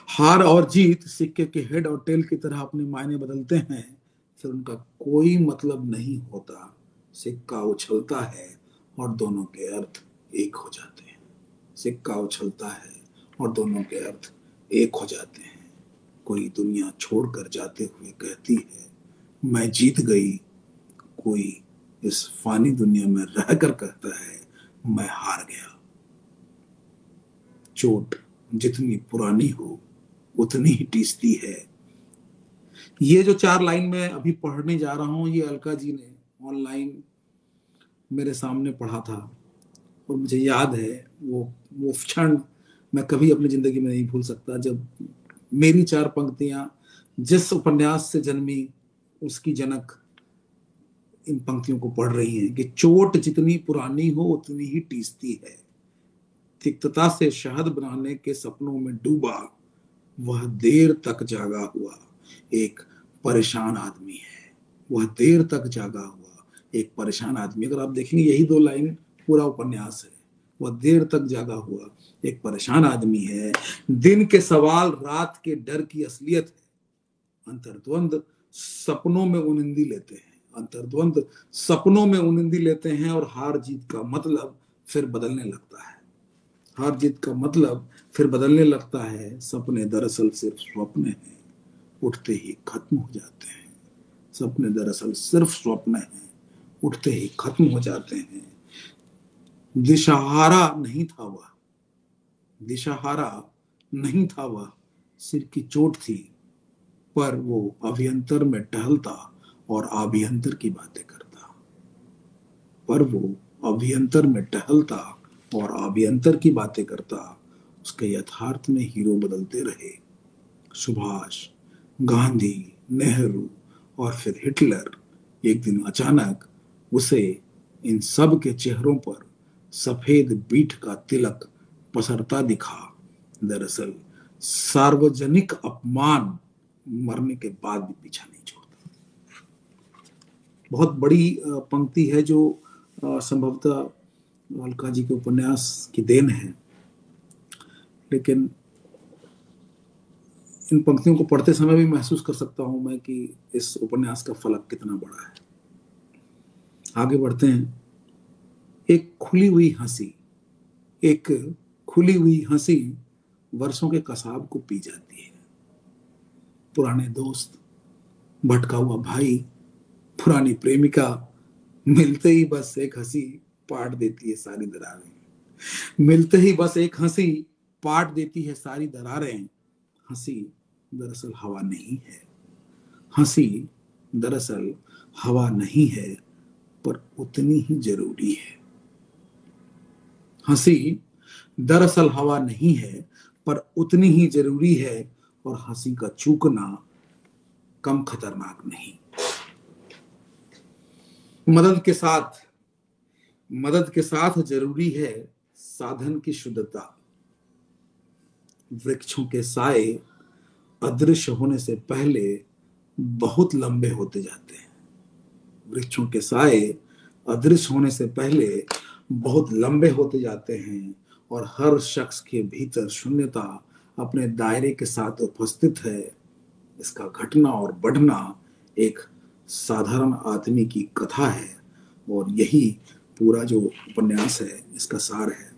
[SPEAKER 2] हार और जीत सिक्के के हेड और टेल की तरह अपने मायने बदलते हैं। फिर उनका कोई मतलब नहीं होता। सिक्का उछलता है और दोनों के अर्थ एक हो जाते हैं। सिक्का उछलता है और दोनों के अर्थ एक हो जाते हैं। कोई दुनिया छोड़कर जाते हुए कहती है, मैं जीत गई। कोई इस फानी दुनिया में रहकर कहता है, मैं हार गया। चोट जितनी पुरानी हो, उतनी ही टीसती है। ये जो चार लाइन में अभी पढ़ने जा रहा हूँ, ये अलका जी ने ऑनलाइन मेरे सामने पढ़ा था और मुझे याद है वो वो क्षण मैं कभी अपनी ज़िंदगी में नहीं भूल सकता। जब मेरी चार पंक्तियाँ जिस उपन्यास से जन्मी, उसकी जनक इन पंक्तियों को पढ़ रही हैं कि चोट जितनी पुरानी हो, उतनी ही टीसती है। तिक्तता से शहद बनाने के सपनों में डूबा, वह देर तक जागा हुआ एक परेशान आदमी है। वह देर तक जागा हुआ एक परेशान आदमी। अगर आप देखेंगे, यही दो लाइन पूरा उपन्यास है। वह देर तक जागा हुआ। एक परेशान आदमी है। दिन के सवाल, रात के डर की असलियत है। अंतर्द्वंद सपनों में उनिंदी लेते हैं। अंतर्द्वंद सपनों में उनिंदी लेते हैं और हार जीत का मतलब फिर बदलने लगता है। हार जीत का मतलब फिर बदलने लगता है। सपने दरअसल सिर्फ़ स्वप्न हैं। उठते ही खत्म हो जाते हैं। सपने दरअसल सिर्फ़ स्वप्न हैं। उठते ही खत्म हो जाते हैं। दिशाहारा नहीं था वह। दिशाहारा नहीं था वह। सिर की चोट थी, पर वो अभियंतर में टहलता और अभियंतर की बातें करता। पर वो अभियंतर में टहलता और अभियंतर की बातें करता, उसके यथार्थ में हीरो बदलते रहे। सुभाष, गांधी, नेहरू और फिर हिटलर एक दिन अचानक उसे इन सब के चेहरों पर सफ़ेद बीठ का तिलक पसरता दिखा। दरअसल, सार्वजनिक अपमान मरने के बाद भी पीछा नहीं छोड़ता। बहुत बड़ी पंक्ति है जो संभवतः अलका जी के उपन्यास की देन है। लेकिन इन पंक्तियों को पढ़ते समय भी महसूस कर सकता हूँ मैं कि इस उपन्यास का फलक कितना बड़ा है। आगे बढ़ते हैं। एक खुली हुई हँसी, एक खुली हुई हँसी वर्षों के कसाब को पी जाती है। पुराने दोस्त, भटका हुआ भाई, पुरानी प्रेमिका, मिलते ही बस एक हँसी पाट देती है सारी दरारें। मिलते ही बस एक हँसी पाट देती है सारी दरारें। हँसी दरअसल हवा नहीं है। हँसी दरअसल हवा नहीं है। पर उतनी ही ज़रूरी है। हँसी दरअसल हवा नहीं है, पर उतनी ही ज़रूरी है और हँसी का चूकना कम खतरनाक नहीं। मदद के साथ, मदद के साथ ज़रूरी है साधन की शुद्धता। वृक्षों के साए अदृश्य होने से पहले बहुत लंबे होते जाते हैं। वृक्षों के साए अदृश्य होने से पहले बहुत लंबे होते जाते हैं और हर शख्स के भीतर शून्यता अपने दायरे के साथ उपस्थित है। इसका घटना और बढ़ना एक साधारण आदमी की कथा है और यही पूरा जो उपन्यास है, इसका सार है।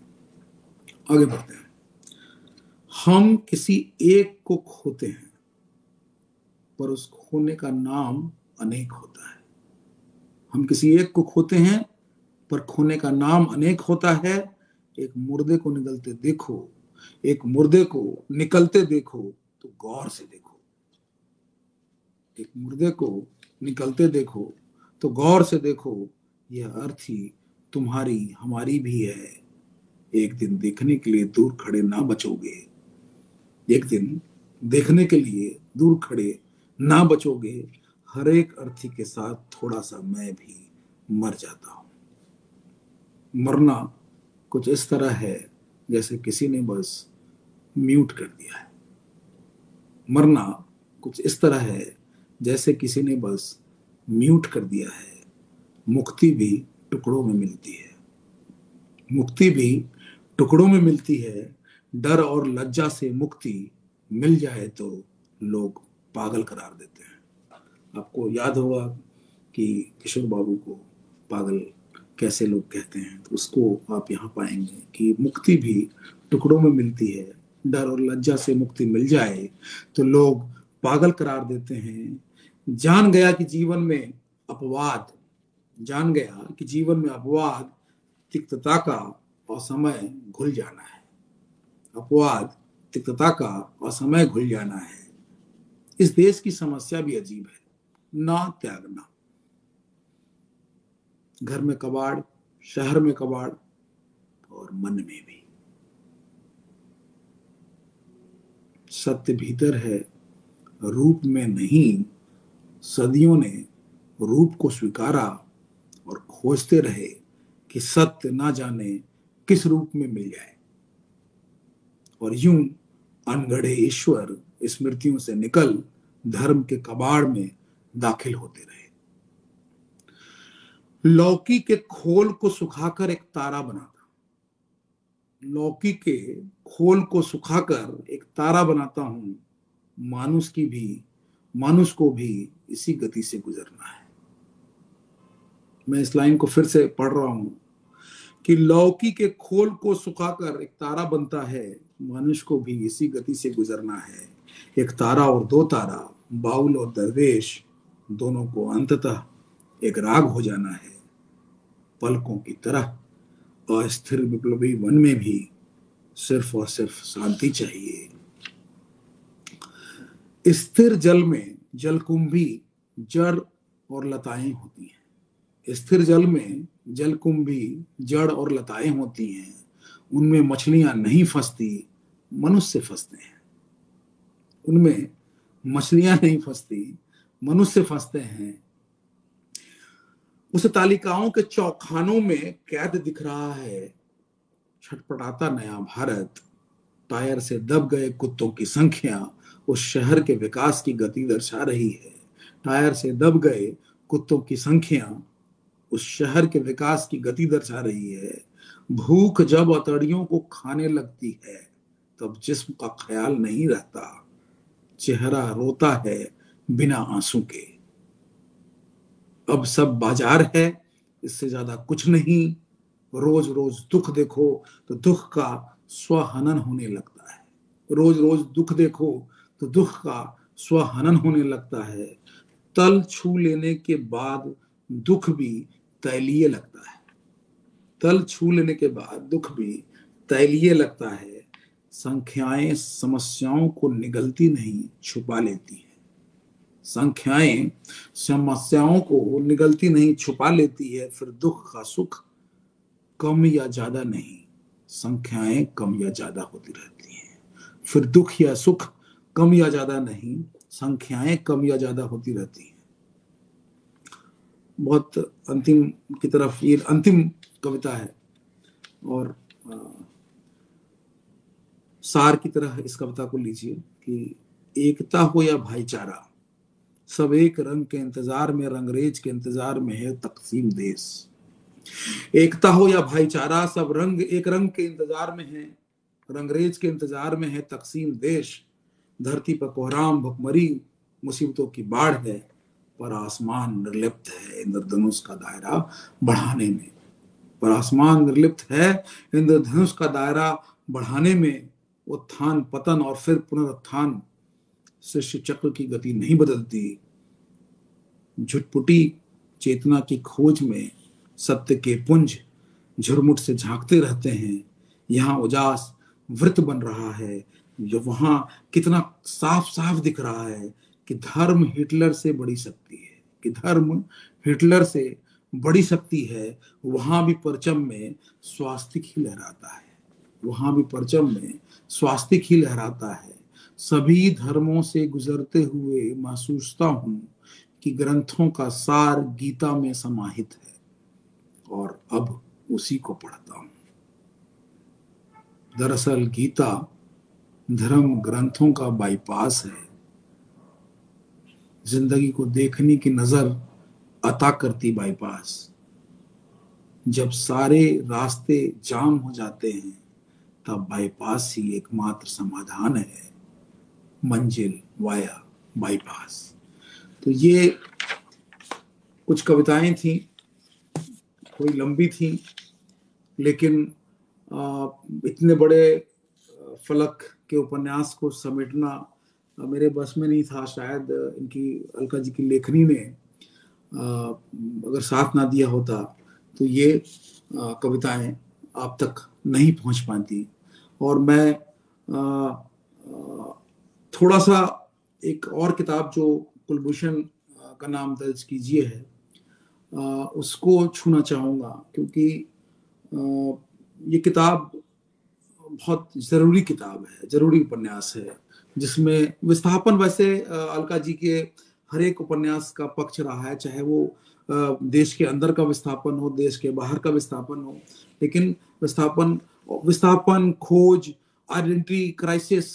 [SPEAKER 2] आगे बढ़ते हैं। हम किसी एक को खोते हैं, पर उस खोने का नाम अनेक होता है। हम किसी एक को खोते हैं, पर खोने का नाम अनेक होता है। एक मुर्दे को निकलते देखो, एक मुर्दे को निकलते देखो तो गौर से देखो। एक मुर्दे को निकलते देखो तो गौर से देखो, यह अर्थ ही तुम्हारी, हमारी भी है। एक दिन देखने के लिए दूर खड़े ना बचोगे। एक दिन देखने के लिए दूर खड़े ना बचोगे। हर एक अर्थी के साथ थोड़ा सा मैं भी मर जाता हूँ। मरना कुछ इस तरह है जैसे किसी ने बस म्यूट कर दिया है। मरना कुछ इस तरह है जैसे किसी ने बस म्यूट कर दिया है। मुक्ति भी टुकड़ों में मिलती है। मुक्ति भी टुकड़ों में मिलती है। डर और लज्जा से मुक्ति मिल जाए तो लोग पागल करार देते हैं। आपको याद होगा कि किशोर बाबू को पागल कैसे लोग कहते हैं तो उसको आप यहाँ पाएँगे कि मुक्ति भी टुकड़ों में मिलती है। डर और लज्जा से मुक्ति मिल जाए तो लोग पागल करार देते हैं। जान गया कि जीवन में अपवाद, जान गया कि जीवन में अपवाद, तिक्तता का और समय घुल जाना है। अपवाद, तिक्तता का और समय घुल जाना है। इस देश की समस्या भी अजीब है। ना त्यागना। घर में कबाड़, शहर में कबाड़ और मन में भी। सत्य भीतर है, रूप में नहीं, सदियों ने रूप को स्वीकारा और खोजते रहे कि सत्य ना जाने किस रूप में मिल जाए। और यूँ अनगढ़े ईश्वर स्मृतियों से निकल धर्म के कबाड़ में दाखिल होते रहे। लौकी के खोल को सुखाकर एक तारा बनाता लौकी के खोल को सुखाकर एक तारा बनाता हूँ। मानुष की भी, मानुष को भी इसी गति से गुजरना है। मैं इस लाइन को फिर से पढ़ रहा हूँ कि लौकी के खोल को सुखाकर एक तारा बनता है। मनुष्य को भी इसी गति से गुजरना है। एक तारा और दो तारा, बाउल और दरवेश दोनों को अंततः एक राग हो जाना है। पलकों की तरह अस्थिर विप्लवी वन में भी सिर्फ़ और सिर्फ़ शांति चाहिए। स्थिर जल में जलकुंभी, जड़ और लताएँ होती हैं। स्थिर जल में जलकुंभी, जड़ और लताएँ होती हैं। उनमें मछलियाँ नहीं फंसती, मनुष्य फंसते हैं। उनमें मछलियाँ नहीं फंसती मनुष्य फंसते हैं। उस तालिकाओं के चौखानों में कैद दिख रहा है। छटपटाता नया भारत, टायर से दब गए कुत्तों की संख्या उस शहर के विकास की गति दर्शा रही है। टायर से दब गए कुत्तों की संख्या उस शहर के विकास की गति दर्शा रही है। भूख जब अतड़ियों को खाने लगती है, तब जिस्म का ख्याल नहीं रहता। चेहरा रोता है बिना आँसू के। अब सब बाज़ार है, इससे ज़्यादा कुछ नहीं। रोज रोज दुख देखो तो दुख का स्वहनन होने लगता है। रोज रोज दुख देखो तो दुख का स्वहनन होने लगता है। तल छू लेने के बाद दुख भी तैलीय लगता है। तल छू लेने के बाद दुख भी तैलीय लगता है। संख्याएँ, समस्याओं को निगलती नहीं, छुपा लेती है। संख्याएँ समस्याओं को निगलती नहीं छुपा लेती है फिर दुख का सुख कम या ज़्यादा नहीं संख्याएँ कम या ज़्यादा होती रहती हैं। फिर दुख या सुख कम या ज़्यादा नहीं संख्याएँ कम या ज़्यादा होती रहती हैं। बहुत अंतिम की तरफ़ ये अंतिम कविता है और आ, सार की तरह इस कविता को लीजिए कि एकता हो या भाईचारा सब एक रंग के इंतज़ार में, रंगरेज के इंतज़ार में है तकसीम देश। एकता हो या भाईचारा, सब रंग एक रंग के इंतज़ार में है, रंगरेज के इंतज़ार में है तकसीम देश। धरती पर कोहराम, भुखमरी, मुसीबतों की बाढ़ है, पर आसमान निर्लिप्त है इंद्रधनुष का दायरा बढ़ाने में। पर आसमान निर्लिप्त है इंद्रधनुष का दायरा बढ़ाने में, उत्थान, पतन और फिर पुनरुत्थान शिष्य चक्र की गति नहीं बदलती। झुटपुटी चेतना की खोज में सत्य के पुंज झुरमुट से झांकते रहते हैं। यहाँ उजास वृत बन रहा है। जो वहाँ कितना साफ़ साफ़ दिख रहा है कि धर्म हिटलर से बड़ी शक्ति है। कि धर्म हिटलर से बड़ी शक्ति है। वहाँ भी परचम में स्वास्तिक ही लहराता है। वहाँ भी परचम में स्वास्तिक ही लहराता है। सभी धर्मों से गुजरते हुए महसूसता हूँ कि ग्रंथों का सार गीता में समाहित है और अब उसी को पढ़ता हूँ। दरअसल गीता धर्म ग्रंथों का बाईपास है। ज़िंदगी को देखने की नज़र अता करती बाईपास जब सारे रास्ते जाम हो जाते हैं, तब बाईपास ही एकमात्र समाधान है। मंजिल, वाया बाईपास तो ये कुछ कविताएँ थी, थोड़ी लंबी थी, लेकिन इतने बड़े फलक के उपन्यास को समेटना मेरे बस में नहीं था, शायद इनकी अलका जी की लेखनी ने अगर साथ ना दिया होता तो ये कविताएँ आप तक नहीं पहुँच पाती। और मैं थोड़ा सा एक और किताब जो कुलभूषण का नाम दर्ज कीजिए है उसको छूना चाहूँगा क्योंकि ये किताब बहुत ज़रूरी किताब है, ज़रूरी उपन्यास है, जिसमें विस्थापन वैसे अलका जी के हर एक उपन्यास का पक्ष रहा है, चाहे वो देश के अंदर का विस्थापन हो, देश के बाहर का विस्थापन हो, लेकिन विस्थापन विस्थापन, खोज, आइडेंटिटी, क्राइसिस,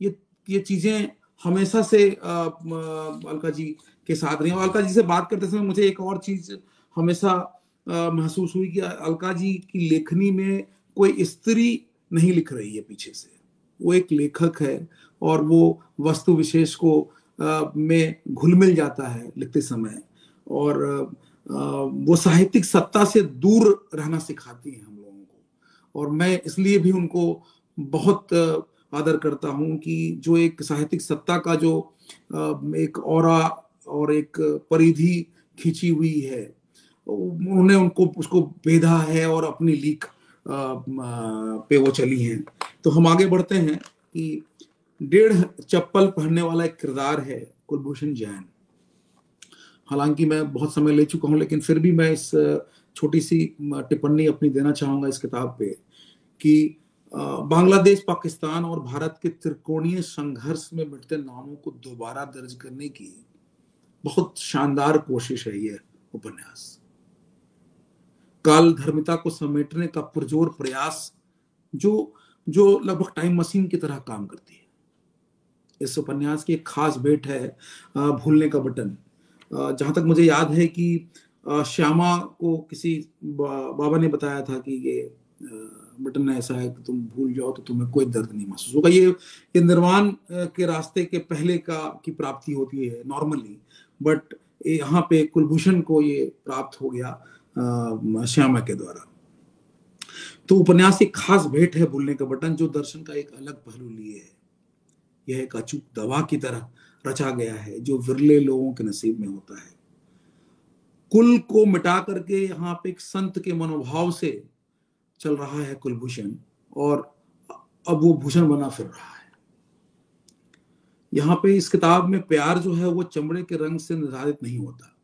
[SPEAKER 2] ये ये चीज़ें हमेशा से अलका जी के साथ रही अलका जी से बात करते समय मुझे एक और चीज़ हमेशा महसूस हुई कि अलका जी की लेखनी में कोई स्त्री नहीं लिख रही है पीछे से। वो एक लेखक है और वो वस्तु विशेष को आ, में घुल मिल जाता है लिखते समय। और आ, वो साहित्यिक सत्ता से दूर रहना सिखाती है हम लोगों को। और मैं इसलिए भी उनको बहुत आदर करता हूँ कि जो एक साहित्यिक सत्ता का जो एक और और एक परिधि खींची हुई है, उन्होंने उनको, उसको बेधा है और अपनी लीक पे वो चली हैं। तो हम आगे बढ़ते हैं कि डेढ़ चप्पल पहनने वाला एक किरदार है कुलभूषण जैन। हालाँकि मैं बहुत समय ले चुका हूँ, लेकिन फिर भी मैं इस, छोटी सी टिप्पणी अपनी देना चाहूँगा इस किताब पे कि बांग्लादेश पाकिस्तान और भारत के त्रिकोणीय संघर्ष में मिटते नामों को दोबारा दर्ज करने की बहुत शानदार कोशिश है यह उपन्यास। काल धर्मिता को समेटने का पुरजोर प्रयास जो जो लगभग टाइम मशीन की तरह काम करती है। इस उपन्यास की एक खास भेंट है भूलने का बटन। जहाँ तक मुझे याद है कि श्यामा को किसी बा, बाबा ने बताया था कि ये बटन ऐसा है कि तुम भूल जाओ तो तुम्हें कोई दर्द नहीं महसूस होगा। ये ये निर्वाण के रास्ते के पहले का, की प्राप्ति होती है नॉर्मली बट यहाँ पे कुलभूषण को ये प्राप्त हो गया श्यामा के द्वारा। तो उपन्यास एक खास भेंट है भूलने का बटन, जो दर्शन का एक अलग पहलू लिए है। यह एक अचूक दवा की तरह रचा गया है, जो विरले लोगों के नसीब में होता है। कुल को मिटा करके यहाँ पे एक संत के मनोभाव से चल रहा है कुलभूषण और अब वो भूषण बना फिर रहा है। यहाँ पे इस किताब में प्यार जो है वो चमड़े के रंग से निर्धारित नहीं होता।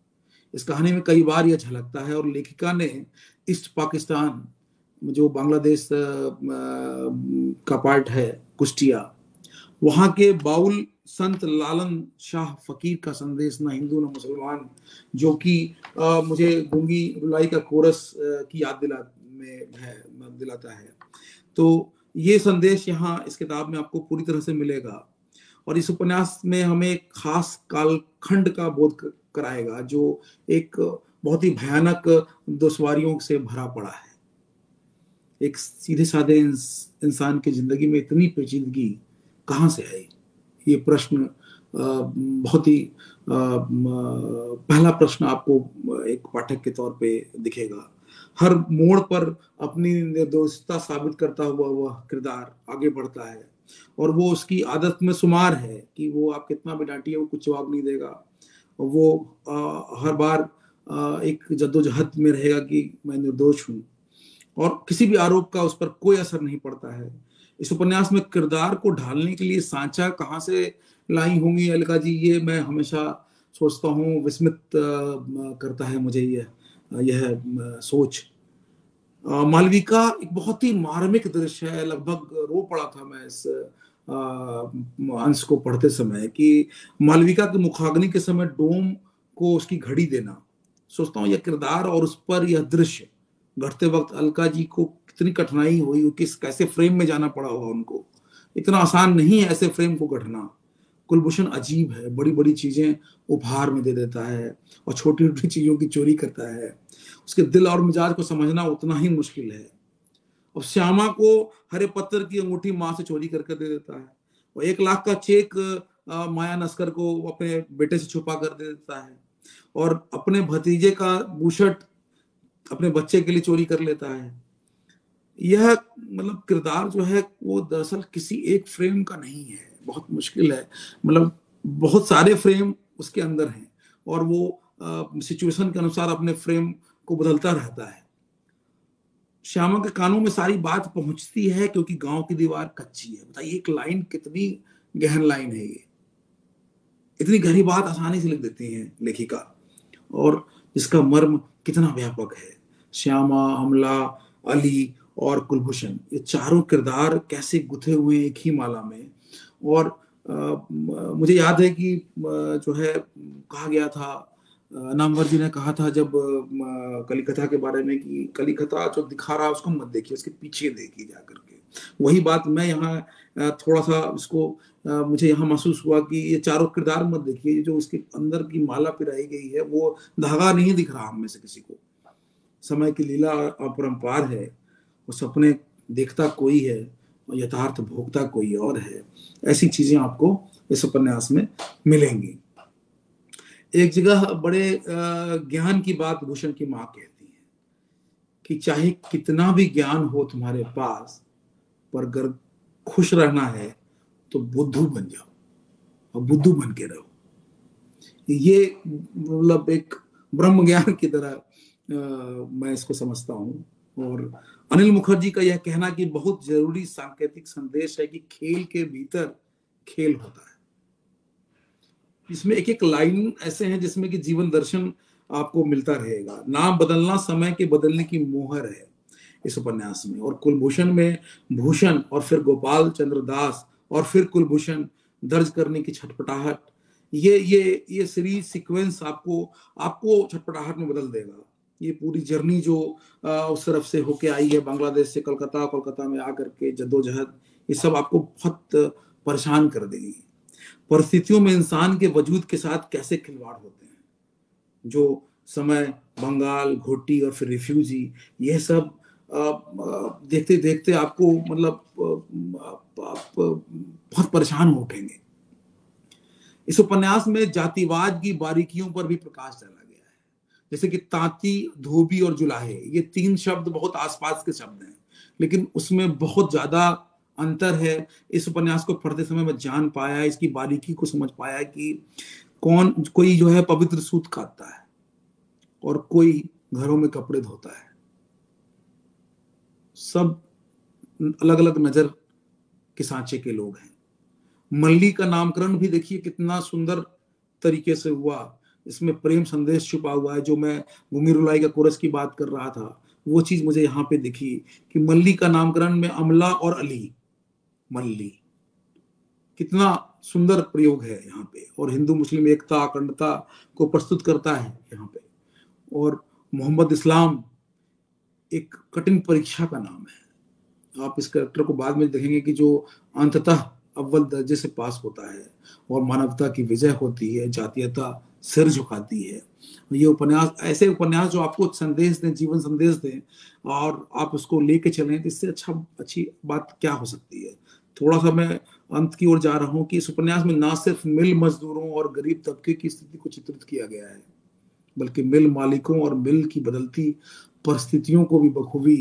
[SPEAKER 2] इस कहानी में कई बार यह झलकता है और लेखिका ने ईस्ट पाकिस्तान, जो बांग्लादेश का पार्ट है कुष्टिया वहाँ के बाउल संत लालन शाह फकीर का संदेश, ना हिंदू, ना मुसलमान, जो कि मुझे गूँगी, रुलाई का कोरस की याद दिला में दिलाता है। तो ये संदेश यहाँ इस किताब में आपको पूरी तरह से मिलेगा। और इस उपन्यास में हमें एक खास कालखंड का बोध कराएगा, जो एक बहुत ही भयानक दुश्वारियों से भरा पड़ा है। एक सीधे साधे इंसान की ज़िंदगी में इतनी पेचीदगी कहाँ से आई? ये प्रश्न बहुत ही पहला प्रश्न आपको एक पाठक के तौर पे दिखेगा। हर मोड़ पर अपनी निर्दोषता साबित करता हुआ वह किरदार आगे बढ़ता है। और वो उसकी आदत में शुमार है कि वो आप कितना भी डांटिए वो कुछ जवाब नहीं देगा। वो आ, हर बार आ, एक जद्दोजहद में रहेगा कि मैं निर्दोष हूँ। और किसी भी आरोप का उस पर कोई असर नहीं पड़ता है। इस उपन्यास में किरदार को ढालने के लिए सांचा कहाँ से लाई होंगी अलका जी? ये मैं हमेशा सोचता हूँ विस्मित करता है मुझे यह यह सोच। मालविका एक बहुत ही मार्मिक दृश्य है। लगभग रो पड़ा था मैं इस अंश को पढ़ते समय कि मालविका के मुखाग्नि के समय डोम को उसकी घड़ी देना। सोचता हूँ यह किरदार और उस पर यह दृश्य घटते वक्त अलका जी को कितनी कठिनाई हुई किस, कैसे फ्रेम में जाना पड़ा होगा उनको। इतना आसान नहीं है ऐसे फ्रेम को गढ़ना। कुलभूषण अजीब है बड़ी बड़ी चीज़ें उपहार में दे देता है और छोटी छोटी चीज़ों की चोरी करता है। उसके दिल और मिजाज को समझना उतना ही मुश्किल है। और श्यामा को हरे पत्थर की अंगूठी माँ से चोरी करके दे देता है। और एक लाख का चेक माया नस्कर को अपने बेटे से छुपा कर दे देता है और अपने भतीजे का बूशट अपने बच्चे के लिए चोरी कर लेता है। यह मतलब किरदार जो है वो दरअसल किसी एक फ्रेम का नहीं है। बहुत मुश्किल है। मतलब बहुत सारे फ्रेम उसके अंदर हैं और वो सिचुएशन के अनुसार अपने फ्रेम को बदलता रहता है। श्यामा के कानों में सारी बात पहुँचती है क्योंकि गाँव की दीवार कच्ची है। बताइए, एक लाइन कितनी गहन लाइन है ये। इतनी गहरी बात आसानी से लिख देती है लेखिका। और इसका मर्म कितना व्यापक है। श्यामा, हमला, अली और कुलभूषण, ये चारों किरदार कैसे गुथे हुए एक ही माला में? और आ, मुझे याद है कि जो है कहा गया था नामवर जी ने कहा था जब कलिकथा के बारे में कि कलिकथा जो दिखा रहा है उसको मत देखिए उसके पीछे देखिए जा करके। वही बात मैं यहाँ थोड़ा सा इसको मुझे यहाँ महसूस हुआ कि ये चारों किरदार मत देखिए जो उसके अंदर की माला पिराई गई है वो धागा नहीं दिख रहा हम से किसी को। समय की लीला अपरंपार है वो सपने देखता कोई है यथार्थ भोगता कोई और है। ऐसी चीज़ें आपको इस उपन्यास में मिलेंगी। एक जगह बड़े ज्ञान की बात भूषण की माँ कहती है कि चाहे कितना भी ज्ञान हो तुम्हारे पास पर अगर खुश रहना है तो बुद्धू बन जाओ और बुद्धू बन के रहो। ये मतलब एक ब्रह्म ज्ञान की तरह आ, मैं इसको समझता हूँ और अनिल मुखर्जी का यह कहना कि बहुत ज़रूरी सांकेतिक संदेश है कि खेल के भीतर खेल होता है। इसमें एक एक लाइन ऐसे हैं जिसमें कि जीवन दर्शन आपको मिलता रहेगा। नाम बदलना समय के बदलने की मोहर है इस उपन्यास में। और कुलभूषण में भूषण और फिर गोपाल चंद्र दास और फिर कुलभूषण दर्ज करने की छटपटाहट। ये ये ये सीरीज़ सीक्वेंस आपको आपको छटपटाहट में बदल देगा। ये पूरी जर्नी जो उस तरफ़ से होके आई है, बांग्लादेश से कलकत्ता कोलकाता में आकर के जद्दोजहद, ये सब आपको बहुत परेशान कर देगी। परिस्थितियों में इंसान के वजूद के साथ कैसे खिलवाड़ होते हैं? जो समय, बंगाल, घोटी और फिर रिफ्यूजी ये सब देखते देखते आपको मतलब बहुत परेशान हो उठेंगे। इस उपन्यास में जातिवाद की बारीकियों पर भी प्रकाश डाला जैसे कि तांती, धोबी और जुलाहे, ये तीन शब्द बहुत आसपास के शब्द हैं, लेकिन उसमें बहुत ज़्यादा अंतर है। इस उपन्यास को पढ़ते समय मैं जान पाया, इसकी बारीकी को समझ पाया कि कौन, कोई जो है पवित्र सूत काटता है और कोई घरों में कपड़े धोता है। सब अलग अलग नज़र के सांचे के लोग हैं। मल्ली का नामकरण भी देखिए कितना सुंदर तरीके से हुआ। इसमें प्रेम संदेश छुपा हुआ है, जो मैं गुंगी रुलाई का कोरस की बात कर रहा था, वो चीज़ मुझे यहाँ पे दिखी कि मल्ली का नामकरण में अमला और अली। मल्ली। कितना सुंदर प्रयोग है यहाँ पे, और हिंदू, मुस्लिम एकता, अखंडता को प्रस्तुत करता है यहाँ पे। और मोहम्मद इस्लाम एक कठिन परीक्षा का नाम है। आप इस करेक्टर को बाद में देखेंगे कि जो अंततः अव्वल दर्जे से पास होता है, और मानवता की विजय होती है, जातीयता सिर झुकाती है। ये उपन्यास, ऐसे उपन्यास जो आपको संदेश दें, जीवन संदेश दें, और आप उसको लेके चलें तो इससे अच्छा अच्छी बात क्या हो सकती है? थोड़ा सा मैं अंत की ओर जा रहा हूँ कि इस उपन्यास में ना सिर्फ़ मिल मजदूरों और गरीब तबके की स्थिति को चित्रित किया गया है, बल्कि मिल मालिकों और मिल की बदलती परिस्थितियों को भी बखूबी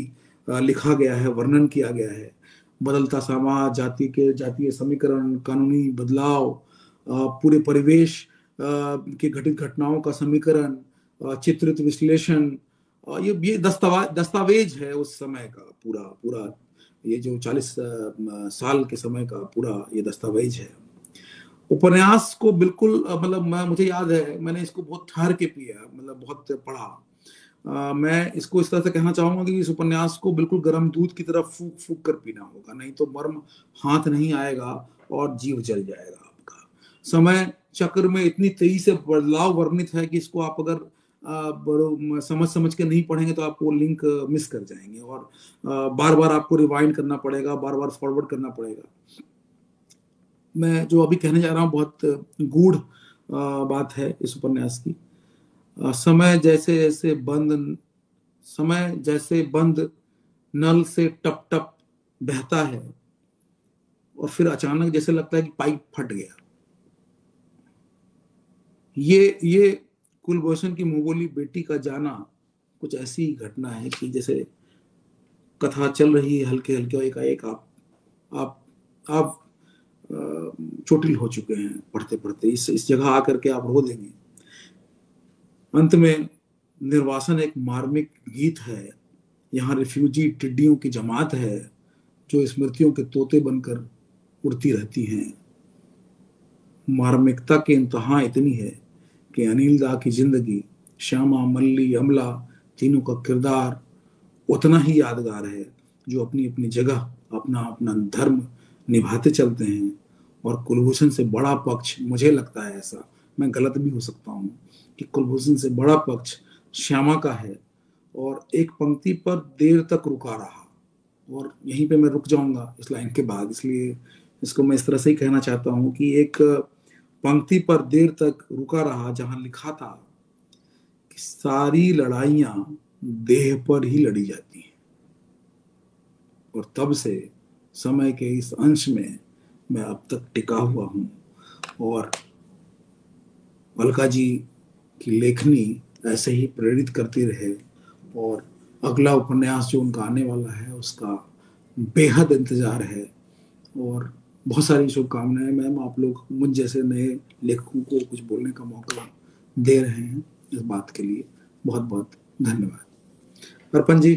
[SPEAKER 2] लिखा गया है, वर्णन किया गया है। बदलता समाज, जाति के, जातीय समीकरण, कानूनी बदलाव पूरे परिवेश के घटित घटनाओं का समीकरण चित्रित विश्लेषण ये ये दस्तावेज़ दस्तावेज़ है उस समय का पूरा पूरा ये जो चालीस साल के समय का पूरा ये दस्तावेज़ है। उपन्यास को बिल्कुल मतलब मैं मुझे याद है मैंने इसको बहुत ठहर के पिया मतलब बहुत पढ़ा। आ, मैं इसको इस तरह से कहना चाहूँगा कि इस उपन्यास को बिल्कुल गर्म दूध की तरह फूक फूक कर पीना होगा नहीं तो मर्म हाथ नहीं आएगा और जीव जल जाएगा आपका। समय चक्र में इतनी तेज़ी से बदलाव वर्णित है कि इसको आप अगर समझ समझ के नहीं पढ़ेंगे तो आप वो लिंक मिस कर जाएँगे। और बार बार आपको रिवाइंड करना पड़ेगा बार बार फॉरवर्ड करना पड़ेगा। मैं जो अभी कहने जा रहा हूँ, बहुत गूढ़ बात है इस उपन्यास की। समय जैसे जैसे बंद, समय जैसे बंद नल से टप टप बहता है, और फिर अचानक जैसे लगता है कि पाइप फट गया। ये ये कुलभूषण की मुंगोली बेटी का जाना कुछ ऐसी घटना है कि जैसे कथा चल रही है हल्के हल्के एक एक आप आप आप चोटिल हो चुके हैं पढ़ते पढ़ते इस इस जगह आकर के आप रो देंगे। अंत में निर्वासन एक मार्मिक गीत है। यहाँ रिफ्यूजी टिड्डियों की जमात है, जो स्मृतियों के तोते बनकर उड़ती रहती हैं। मार्मिकता के इंतहा इतनी है। कि अनिल दा की ज़िंदगी, श्यामा, मल्ली, अमला, तीनों का किरदार उतना ही यादगार है, जो अपनी अपनी जगह अपना अपना धर्म निभाते चलते हैं। और कुलभूषण से बड़ा पक्ष मुझे लगता है ऐसा, मैं गलत भी हो सकता हूँ, कि कुलभूषण से बड़ा पक्ष श्यामा का है और एक पंक्ति पर देर तक रुका रहा। और यहीं पे मैं रुक जाऊँगा इस लाइन के बाद, इसलिए इसको मैं इस तरह से ही कहना चाहता हूँ कि एक पंक्ति पर देर तक रुका रहा जहाँ लिखा था कि सारी लड़ाइयाँ देह पर ही लड़ी जाती हैं। और तब से समय के इस अंश में मैं अब तक टिका हुआ हूँ। और अलका जी की लेखनी ऐसे ही प्रेरित करती रहे। और अगला उपन्यास जो उनका आने वाला है, उसका बेहद इंतज़ार है। और बहुत सारी शुभकामनाएँ मैम आप लोग मुझ जैसे नए लेखकों को कुछ बोलने का मौका दे रहे हैं इस बात के लिए। बहुत बहुत धन्यवाद। अर्पण जी।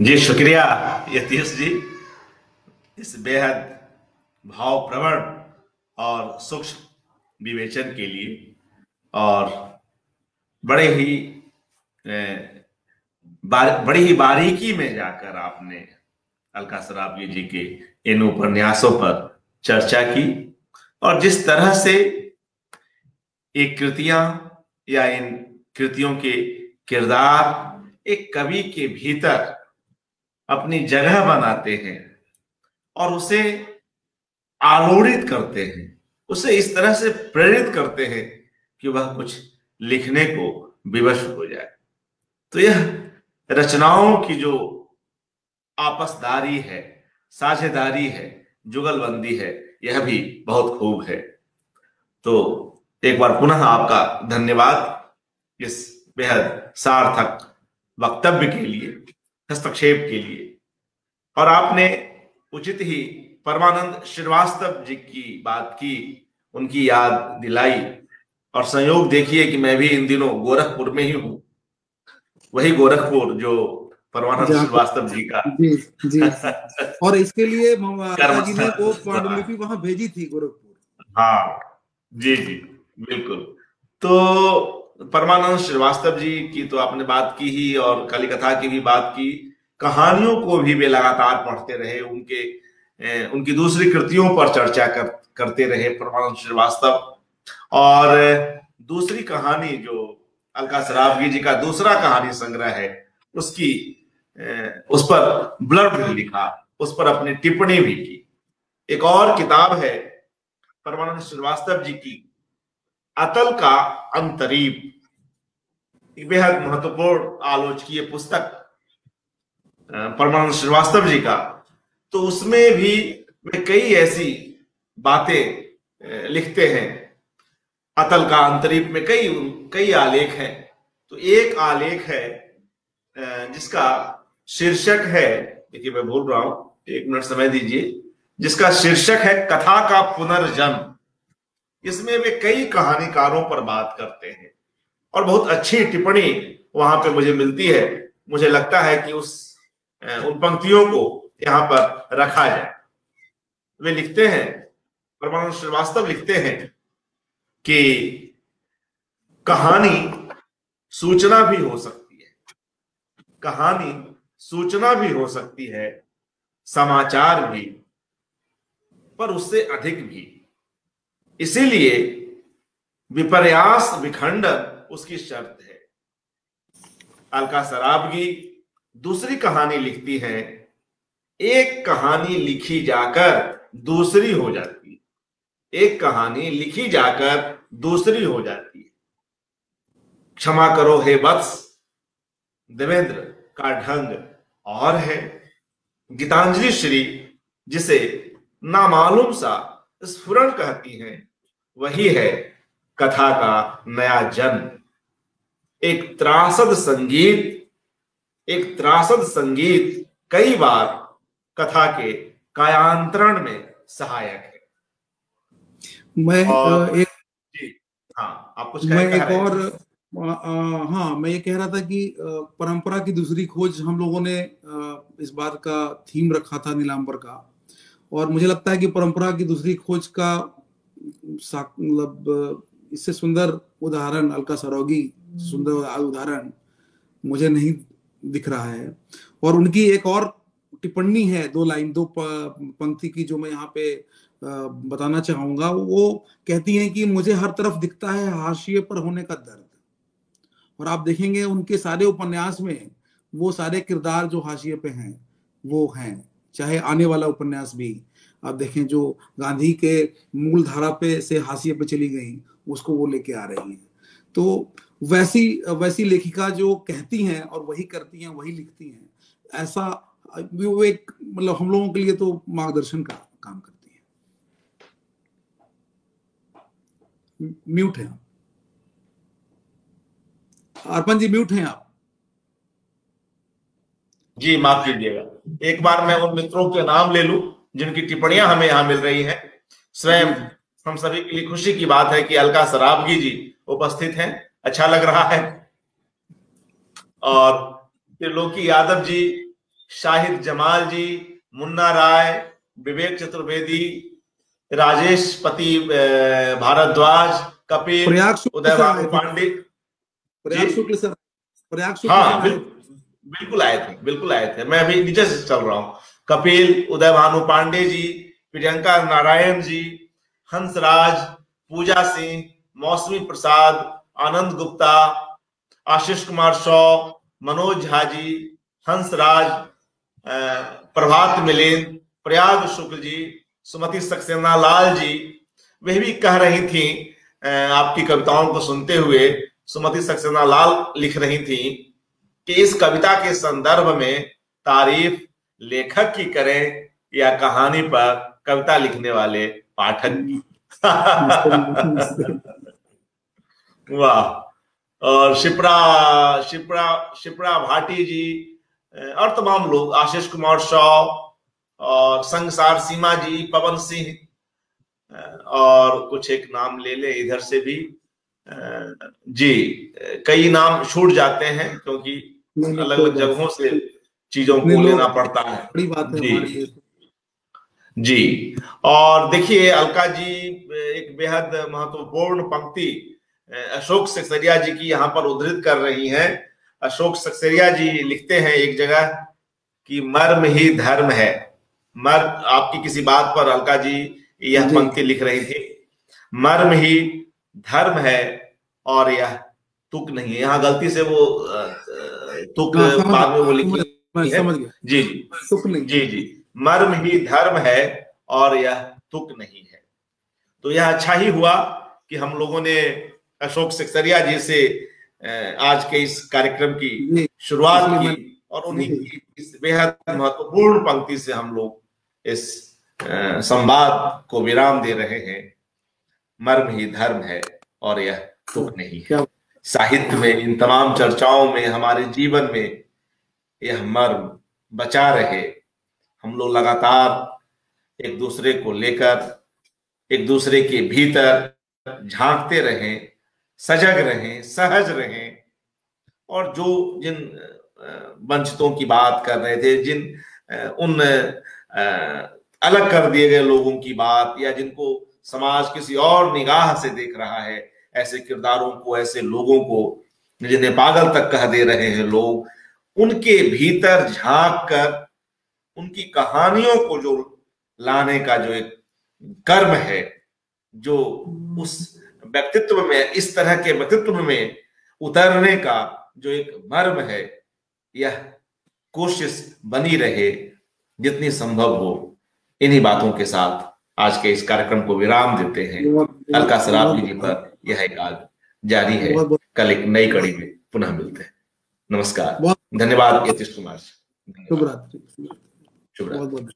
[SPEAKER 1] जी। शुक्रिया यतीश जी। इस बेहद भाव प्रवण और सूक्ष्म विवेचन के लिए और बड़े ही बार, बड़ी ही बारीकी में जाकर आपने अलका सराबी जी के इन उपन्यासों पर चर्चा की और जिस तरह से एक कृतियाँ या इन कृतियों के किरदार एक कवि के भीतर अपनी जगह बनाते हैं और उसे आलोड़ित करते हैं, उसे इस तरह से प्रेरित करते हैं कि वह कुछ लिखने को विवश हो जाए। तो यह रचनाओं की जो आपसदारी है, साझेदारी है, जुगलबंदी है, यह भी बहुत खूब है। तो एक बार पुनः आपका धन्यवाद इस बेहद सार्थक वक्तव्य के लिए, हस्तक्षेप के लिए। और आपने उचित ही परमानंद श्रीवास्तव जी की बात की, उनकी याद दिलाई, और संयोग देखिए कि मैं भी इन दिनों गोरखपुर में ही हूँ। वही गोरखपुर जो परमानंद श्रीवास्तव जी का।
[SPEAKER 2] जी जी। और इसके लिए जी ने वो पांडुलिपि वहाँ भेजी थी गोरखपुर।
[SPEAKER 1] हाँ जी जी बिल्कुल। तो परमानंद श्रीवास्तव जी की तो आपने बात की ही और काली कथा की भी बात की। कहानियों को भी वे लगातार पढ़ते रहे उनके ए, उनकी दूसरी कृतियों पर चर्चा कर, करते रहे परमानंद श्रीवास्तव। और दूसरी कहानी जो अलका सराबगी जी का दूसरा कहानी संग्रह है उसकी उस पर ब्लड भी लिखा, उस पर अपनी टिप्पणी भी की। एक और किताब है, परमानंद श्रीवास्तव जी की, अतल का अंतरीप। बेहद महत्वपूर्ण आलोचकीय पुस्तक परमानंद श्रीवास्तव जी का। तो उसमें भी वे कई ऐसी बातें लिखते हैं। अतल का अंतरीप में कई कई आलेख हैं। तो एक आलेख है जिसका शीर्षक है। देखिए, मैं बोल रहा हूँ, एक मिनट समय दीजिए। जिसका शीर्षक है, कथा का पुनर्जन्म। इसमें वे कई कहानीकारों पर बात करते हैं। और बहुत अच्छी टिप्पणी वहाँ पे मुझे मिलती है। मुझे लगता है कि उस उन पंक्तियों को यहाँ पर रखा जाए। वे लिखते हैं, परमानंद श्रीवास्तव लिखते हैं कि कहानी, सूचना भी हो सकती है। कहानी सूचना भी हो सकती है, समाचार भी, पर उससे अधिक भी। इसीलिए विपर्यास विखंड उसकी शर्त है। अलका सराबगी दूसरी कहानी लिखती है। एक कहानी लिखी जाकर दूसरी हो जाती है। एक कहानी लिखी जाकर दूसरी हो जाती है। क्षमा करो हे वत्स देवेंद्र का ढंग। और है। गीतांजलि श्री जिसे नामालूम सा स्फुरन कहती हैं वही है कथा का नया जन्म। एक त्रासद संगीत एक त्रासद संगीत कई बार कथा के कायांतरण में सहायक है।
[SPEAKER 2] मैं और, एक
[SPEAKER 1] जी हाँ आप कुछ
[SPEAKER 2] मैं एक और हाँ मैं ये कह रहा था कि परंपरा की दूसरी खोज हम लोगों ने इस बार का थीम रखा था नीलांबर का। और मुझे लगता है कि परंपरा की दूसरी खोज का मतलब इससे सुंदर उदाहरण अलका सरोगी सुंदर उदाहरण मुझे नहीं दिख रहा है। और उनकी एक और टिप्पणी है दो लाइन दो पंक्ति की जो मैं यहाँ पे बताना चाहूँगा वो कहती हैं कि मुझे हर तरफ़ दिखता है हाशिए पर होने का दर्द। और आप देखेंगे उनके सारे उपन्यास में वो सारे किरदार जो हाशिए पे हैं, वो हैं, चाहे आने वाला उपन्यास भी। आप देखें जो गांधी के मूल धारा पे से हाशिए पे चली गई, उसको वो लेके आ रही हैं। तो वैसी वैसी लेखिका जो कहती हैं और वही करती हैं, वही लिखती हैं, ऐसा वो एक मतलब हम लोगों के लिए तो मार्गदर्शन का काम करती है। म्यूट है अर्पण जी म्यूट हैं आप?
[SPEAKER 1] जी माफ़ कीजिएगा। एक बार मैं उन मित्रों के नाम ले लूँ जिनकी टिप्पणियाँ हमें यहाँ मिल रही हैं। स्वयं हम सभी के लिए खुशी की बात है कि अलका सराबगी जी उपस्थित हैं। अच्छा लग रहा है। और त्रिलोकी यादव जी शाहिद जमाल जी मुन्ना राय विवेक चतुर्वेदी राजेश पति भारद्वाज कपिल उदय पांडे
[SPEAKER 2] प्रयाग शुक्ल सर प्रयाग
[SPEAKER 1] शुक्ल हाँ बिल्कुल आए थे बिल्कुल आए थे। मैं अभी नीचे से चल रहा हूँ। कपिल उदय भानु पांडे जी प्रियंका नारायण जी हंसराज पूजा सिंह मौसमी प्रसाद आनंद गुप्ता आशीष कुमार शॉ मनोज झा जी हंसराज प्रभात मिलिंद प्रयाग शुक्ल जी सुमति सक्सेना लाल जी। वे भी कह रही थी आपकी कविताओं को सुनते हुए सुमति सक्सेना लाल लिख रही थी कि इस कविता के संदर्भ में तारीफ़ लेखक की करें या कहानी पर कविता लिखने वाले पाठक की। वाह। और शिप्रा शिप्रा शिप्रा भाटी जी, और तमाम लोग, आशीष कुमार शॉ और संगसार सीमा जी, पवन सिंह, और कुछ एक नाम ले ले इधर से भी। जी कई नाम छूट जाते हैं क्योंकि अलग अलग जगहों से चीज़ों को लेना पड़ता है।
[SPEAKER 2] बड़ी बात है
[SPEAKER 1] जी। जी और देखिए अलका जी एक बेहद महत्वपूर्ण पंक्ति अशोक सक्सेरिया जी की यहाँ पर उद्धृत कर रही हैं। अशोक सक्सेरिया जी लिखते हैं एक जगह कि मर्म ही धर्म है। मर्म आपकी किसी बात पर अलका जी यह पंक्ति लिख रही थी। मर्म ही धर्म है और यह तुक नहीं है। यहाँ गलती से वो तुक हाँ, बाद में वो लिखी समझ गया। जी जी। तुक नहीं। जी जी। मर्म ही धर्म है और यह तुक नहीं है। तो यह अच्छा ही हुआ कि हम लोगों ने अशोक सिकसरिया जी से आज के इस कार्यक्रम की शुरुआत की और उन्हीं की इस बेहद महत्वपूर्ण पंक्ति से हम लोग इस संवाद को विराम दे रहे हैं। मर्म ही धर्म है और यह तुक नहीं है। साहित्य में इन तमाम चर्चाओं में हमारे जीवन में यह मर्म बचा रहे। हम लोग लगातार एक दूसरे को लेकर एक दूसरे के भीतर झांकते रहें सजग रहें सहज रहें। और जो जिन वंचितों की बात कर रहे थे जिन उन अलग कर दिए गए लोगों की बात या जिनको समाज किसी और निगाह से देख रहा है। ऐसे किरदारों को, ऐसे लोगों को, जिन्हें पागल तक कह दे रहे हैं लोग, उनके भीतर झाँक कर उनकी कहानियों को जो लाने का जो एक कर्म है, जो उस व्यक्तित्व में, इस तरह के व्यक्तित्व में उतरने का जो एक मर्म है, यह कोशिश बनी रहे, जितनी संभव हो, इन्हीं बातों के साथ आज के इस कार्यक्रम को विराम देते हैं। अलका सराबी जी पर यह काल जारी है। कल एक नई कड़ी में पुनः मिलते हैं। नमस्कार। धन्यवाद यतीश कुमार
[SPEAKER 2] शुभ रात्रि।
[SPEAKER 1] शुभ रात्रि।